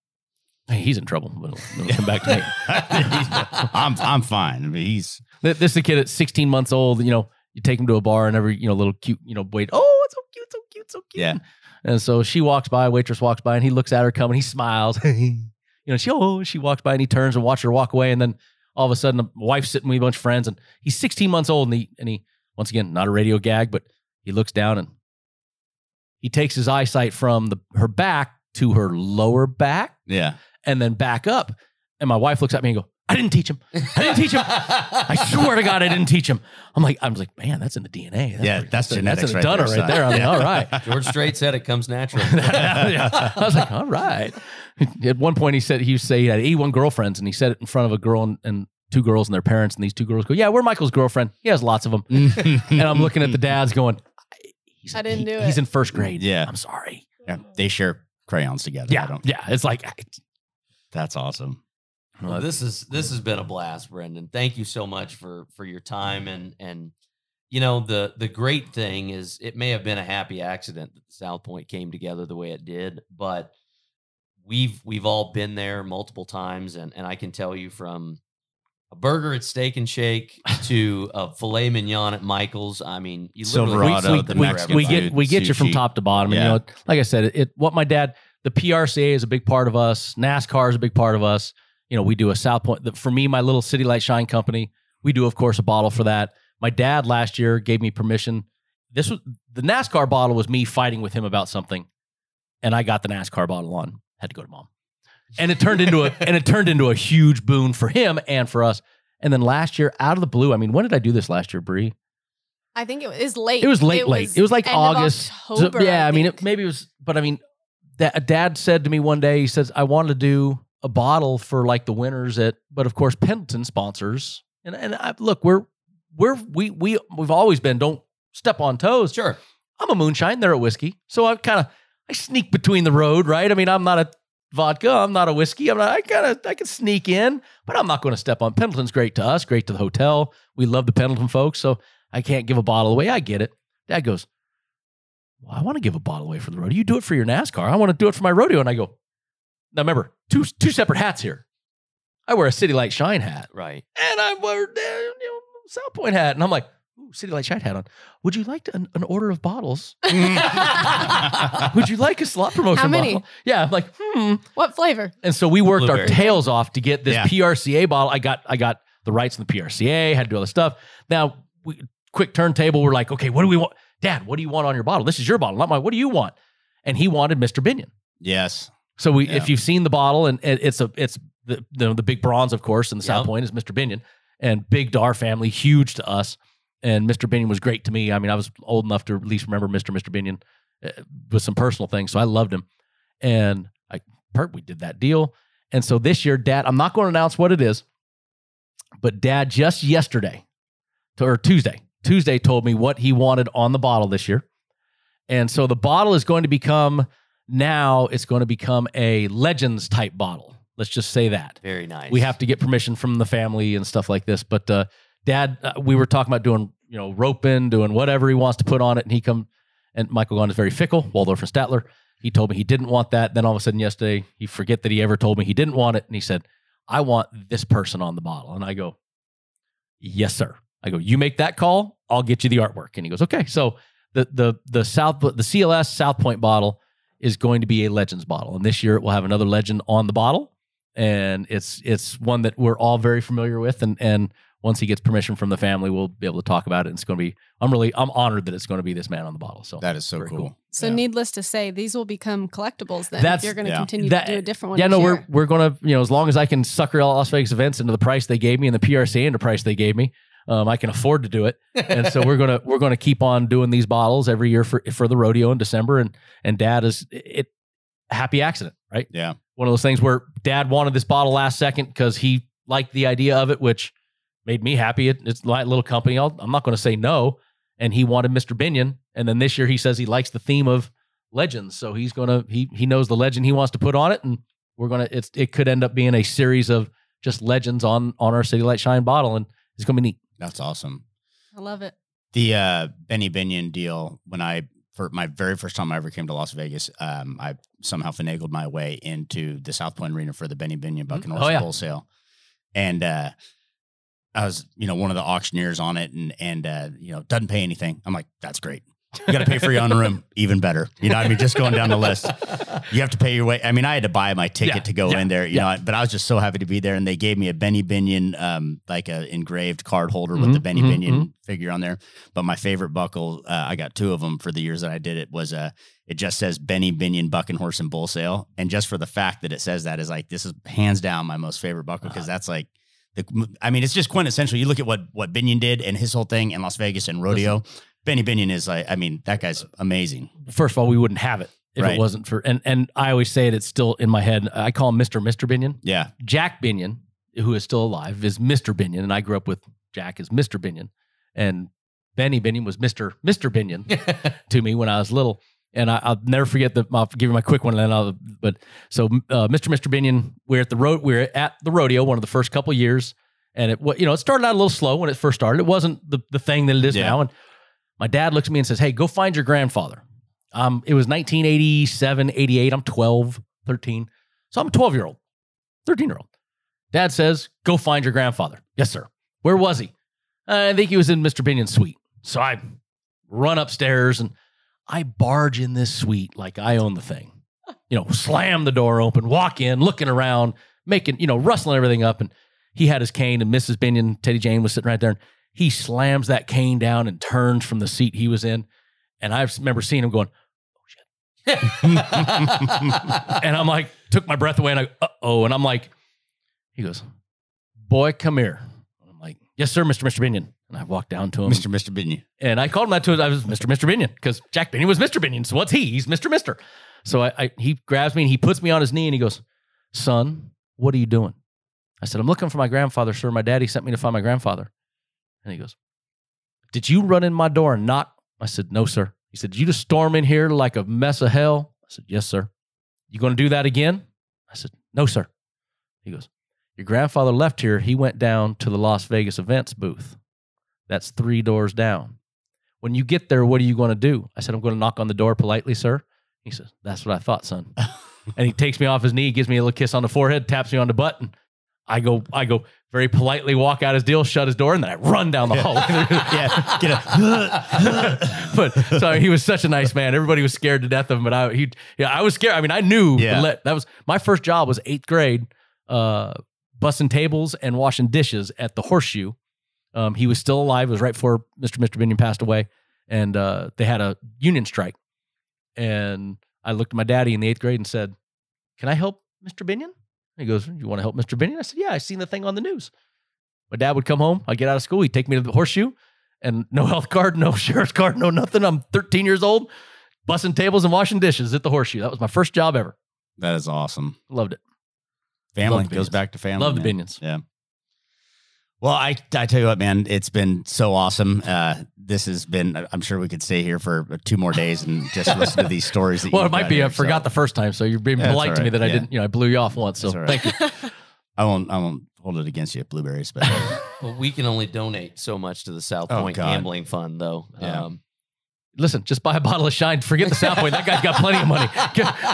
Hey, he's in trouble. But it'll, it'll come back to me. *laughs* I'm I'm fine. I mean, he's Th- This is a kid at 16 months old. You know, you take him to a bar and every you know little cute you know wait. Oh, it's so cute, so cute, so cute. Yeah. And so she walks by, waitress walks by, and he looks at her coming. He smiles. you you know, she oh she walks by and he turns and watches her walk away, and then all of a sudden, the wife's sitting with a bunch of friends, and he's 16 months old, and he and he once again not a radio gag, but he looks down and he takes his eyesight from the her back to her lower back, Yeah. and then back up, and my wife looks at me and go, "I didn't teach him. I didn't teach him. I swear to God, I didn't teach him." I'm like, I'm like, man, that's in the DNA. Yeah, that's genetics in the right there, right there. I mean, son. all right. *laughs* George Strait said it comes natural. *laughs* Yeah. I was like, all right. At one point, he said he used to say he had 81 girlfriends, and he said it in front of a girl and, and two girls and their parents, and these two girls go, "Yeah, we're Michael's girlfriend. He has lots of them." *laughs* and I'm looking at the dads, going, he's, I didn't he- do it. He's in first grade. Yeah. I'm sorry. yeah. They share crayons together. I Yeah, don't, yeah. It's like That's awesome. Well, this is this has been a blast, Brendan. Thank you so much for for your time and and you know the the great thing is it may have been a happy accident that South Point came together the way it did, but we've we've all been there multiple times, and and I can tell you from a burger at Steak and Shake to a filet mignon at Michael's. I mean, you literally Silverado, we, we, the we, we get we get you from top to bottom. And, you know, like I said, it, it what my dad, the PRCA is a big part of us. NASCAR is a big part of us. You know, we do a South Point. the- For me, my little City Lights Shine company, we do, of course, a bottle for that. My dad last year gave me permission. This was the NASCAR bottle was me fighting with him about something, and I got the NASCAR bottle on. Had to go to mom, and it turned into a *laughs* and it turned into a huge boon for him and for us. And then last year, out of the blue, I mean, when did I do this last year, Bree? I think it was late. It was late, late. It was like end of August. So, October, yeah, I, mean, it, maybe it was, but I mean, that dad said to me one day, he says, I wanted to do a bottle for like the winners at, but of course, Pendleton sponsors. And and I, look, we're we're we we we've always been don't step on toes. sure. I'm a moonshine, they're a whiskey, so I kind of I sneak between the road, right? I mean, I'm not a vodka, I'm not a whiskey. I'm not. I kind of I can sneak in, but I'm not going to step on. Pendleton's great to us, great to the hotel. We love the Pendleton folks, so I can't give a bottle away. I get it. Dad goes, well, I want to give a bottle away for the rodeo. You do it for your NASCAR. I want to do it for my rodeo. And I go, now remember, two two separate hats here. I wear a City Lights Shine hat, Right. and I wear uh, you know South Point hat, and I'm like, ooh, City Lights Shine hat on. Would you like to, an, an order of bottles? *laughs* Would you like a slot promotion? How many? bottle? Yeah, I'm like, hmm. what flavor? And so we worked our tails off to get this Yeah. PRCA bottle. I got I got the rights in the PRCA, had to do all this stuff. Now, we, quick turntable, we're like, okay, what do we want? Dad, what do you want on your bottle? This is your bottle, not mine. What do you want? And he wanted Mr. Binion. Yes. So we, Yeah. if you've seen the bottle, and it's a, it's the, the the big bronze, of course, in the South Point is Mr. Binion, and big Dar family, huge to us. And Mr. Binion was great to me. I mean, I was old enough to at least remember Mr. Mr. Binion uh, with some personal things, so I loved him. And I, per, we did that deal. And so this year, Dad, I'm not going to announce what it is, but Dad just yesterday, or Tuesday, Tuesday told me what he wanted on the bottle this year. And so the bottle is going to become now it's going to become a legends type bottle. Let's just say that. Very nice. We have to get permission from the family and stuff like this. But uh, Dad, uh, we were talking about doing you know roping, doing whatever he wants to put on it, and he come and Michael Gaughan is very fickle. Waldorf and Statler. He told me he didn't want that. Then all of a sudden yesterday, he forget that he ever told me he didn't want it, and he said, "I want this person on the bottle." And I go, "Yes, sir." I go, "You make that call, I'll get you the artwork." And he goes, "Okay." So the the the South the CLS South Point bottle is going to be a Legends bottle, and this year it will have another legend on the bottle, and it's it's one that we're all very familiar with, and and once he gets permission from the family, we'll be able to talk about it. And it's going to be I'm really I'm honored that it's going to be this man on the bottle. So That is so cool. cool. So, Yeah. needless to say, these will become collectibles then. That's- if you're going to yeah. continue That- to do a different one. yeah, no, year. we're we're gonna you know as long as I can sucker Las Vegas events into the price they gave me and the PRC into the price they gave me, um, I can afford to do it. and so we're *laughs* gonna we're gonna keep on doing these bottles every year for for the rodeo in December. And and Dad is it happy accident, right? Yeah. One of those things where Dad wanted this bottle last second because he liked the idea of it, which made me happy. It, it's a light little company. I'll, I'm not going to say no. And he wanted Mr. Binion, and then this year he says he likes the theme of legends, so he's gonna he he knows the legend he wants to put on it, and we're gonna it's it could end up being a series of just legends on on our City Lights Shine bottle, and it's gonna be neat. That's awesome. I love it. The uh, Benny Binion deal, when I, for my very first time I ever came to Las Vegas, um, I somehow finagled my way into the South Point Arena for the Benny Binion Bucking Oh, Horse yeah. wholesale. And uh, I was, you know, one of the auctioneers on it and, and uh, you know, doesn't pay anything. I'm like, that's great. You got to pay for your own room, even better. You know, what I mean, just going down the list, you have to pay your way. I mean, I had to buy my ticket Yeah, to go yeah, in there, you yeah. know, but I was just so happy to be there. And they gave me a Benny Binion, um, like a engraved card holder with the Mhm, Benny mhm, Binion figure on there. But my favorite buckle, uh, I got two of them for the years that I did it. Was uh, it just says Benny Binion Bucking Horse and Bull Sale, and just for the fact that it says that is like this is hands down my most favorite buckle because that's like. The, I mean, it's just quintessential. You look at what what Binion did and his whole thing in Las Vegas and rodeo. Benny Binion is like, I mean, that guy's amazing. First of all, we wouldn't have it if Right. it wasn't for and and I always say it. It's still in my head. I call him Mister Mister Binion. Yeah. Jack Binion, who is still alive, is Mr. Binion, and I grew up with Jack as Mr. Binion, and Benny Binion was Mr. Mr. Binion *laughs* to me when I was little, and I, I'll never forget the. I'll give you my quick one, and then I'll. But so, uh, Mr. Mr. Binion, we're at the road. We're at the rodeo one of the first couple years, and it wa- you know it started out a little slow when it first started. It wasn't the the thing that it is Yeah. now, and my dad looks at me and says, "Hey, go find your grandfather." Um, it was 1987, 88. I'm 12, 13. So I'm a 12 year old, 13 year old. Dad says, go find your grandfather. Yes, sir. Where was he? "Uh, I think he was in Mr. Binion's suite. So I run upstairs and I barge in this suite like I own the thing. You know, slam the door open, walk in, looking around, making, you know, rustling everything up. And he had his cane and Mrs. Binion, Teddy Jane was sitting right there. And he slams that cane down and turns from the seat he was in. And I remember seeing him going, oh shit. *laughs* and I'm like, took my breath away, and I, uh oh, and I'm like, he goes, boy, come here. And I'm like, yes, sir, Mr. Mr. Binion. And I walked down to him, Mr. Mr. Binion. and I called him that to him. I was Mr. Mr. Binion because Jack Binion was Mr. Binion. So what's he? He's Mr. Mister. So I, I, he grabs me and he puts me on his knee and he goes, son, what are you doing? I said, I'm looking for my grandfather, sir. My daddy sent me to find my grandfather. And he goes, did you run in my door and knock? I said, no, sir. He said, did you just storm in here like a mess of hell? I said, yes, sir. You going to do that again? I said, no, sir. He goes, your grandfather left here. He went down to the Las Vegas events booth. That's three doors down. When you get there, what are you going to do? I said, I'm going to knock on the door politely, sir. He says, That's what I thought, son. *laughs* and he takes me off his knee, gives me a little kiss on the forehead, taps me on the butt, and I go, I go very politely walk out his deal, shut his door, and then I run down the hall. *laughs* *laughs* yeah, get a. *laughs* but so he was such a nice man. Everybody was scared to death of him, but I he yeah, I was scared. I mean, I knew Yeah. let, that was my first job was eighth grade, uh, bussing tables and washing dishes at the Horseshoe. Um, he was still alive. It was right before Mr. Mr. Binion passed away, and uh, they had a union strike. And I looked at my daddy in the eighth grade and said, "Can I help Mr. Binion?" He goes, "You want to help Mr. Binion?" I said, "Yeah, I seen the thing on the news." My dad would come home. I'd get out of school. He'd take me to the Horseshoe, and no *laughs* health card, no sheriff's card, no nothing. I'm 13 years old, bussing tables and washing dishes at the Horseshoe. That was my first job ever. That is awesome. Loved it. Family Love the goes back to family. Love the man. Binions. Yeah. Well, I I tell you what, man, it's been so awesome. Uh, this has been. I'm sure we could stay here for two more days and just *laughs* listen to these stories. That Well, it might be. here, I forgot so the first time, so you're being That's polite all to me right. that I didn't. You know, I blew you off once. So That's all right. thank you. *laughs* I won't. I won't hold it against you, blueberries. But *laughs* Well, we can only donate so much to the South Oh, Point God. Gambling Fund, though. Yeah. Um, Listen, just buy a bottle of Shine. Forget the South Point. That guy's got plenty of money.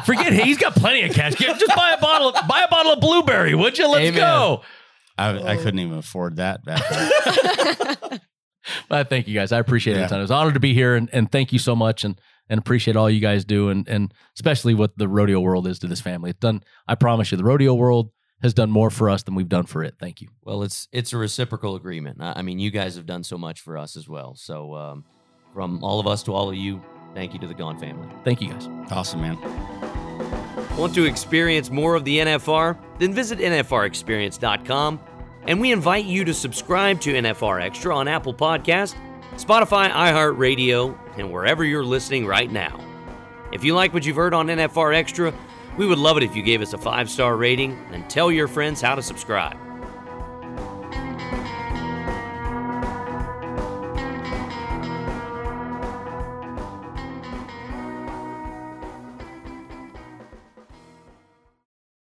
Forget he's got plenty of cash. Just buy a bottle. Buy a bottle of blueberry, would you? Let's Amen. go. I, I couldn't even afford that back then. *laughs* Well, thank you guys. I appreciate Yeah. it. a. It was an honor to be here, and, and thank you so much, and and appreciate all you guys do, and and especially what the rodeo world is to this family. It's done. I promise you, the rodeo world has done more for us than we've done for it. Thank you. well, it's it's a reciprocal agreement. I, I mean, you guys have done so much for us as well. So, um, from all of us to all of you, thank you to the Gaughan family. Thank you guys. awesome, man. Want to experience more of the NFR? Then visit NFRExperience.com and we invite you to subscribe to NFR Extra on Apple Podcast, Spotify, iHeartRadio, and wherever you're listening right now. If you like what you've heard on NFR Extra, we would love it if you gave us a five star rating and tell your friends how to subscribe.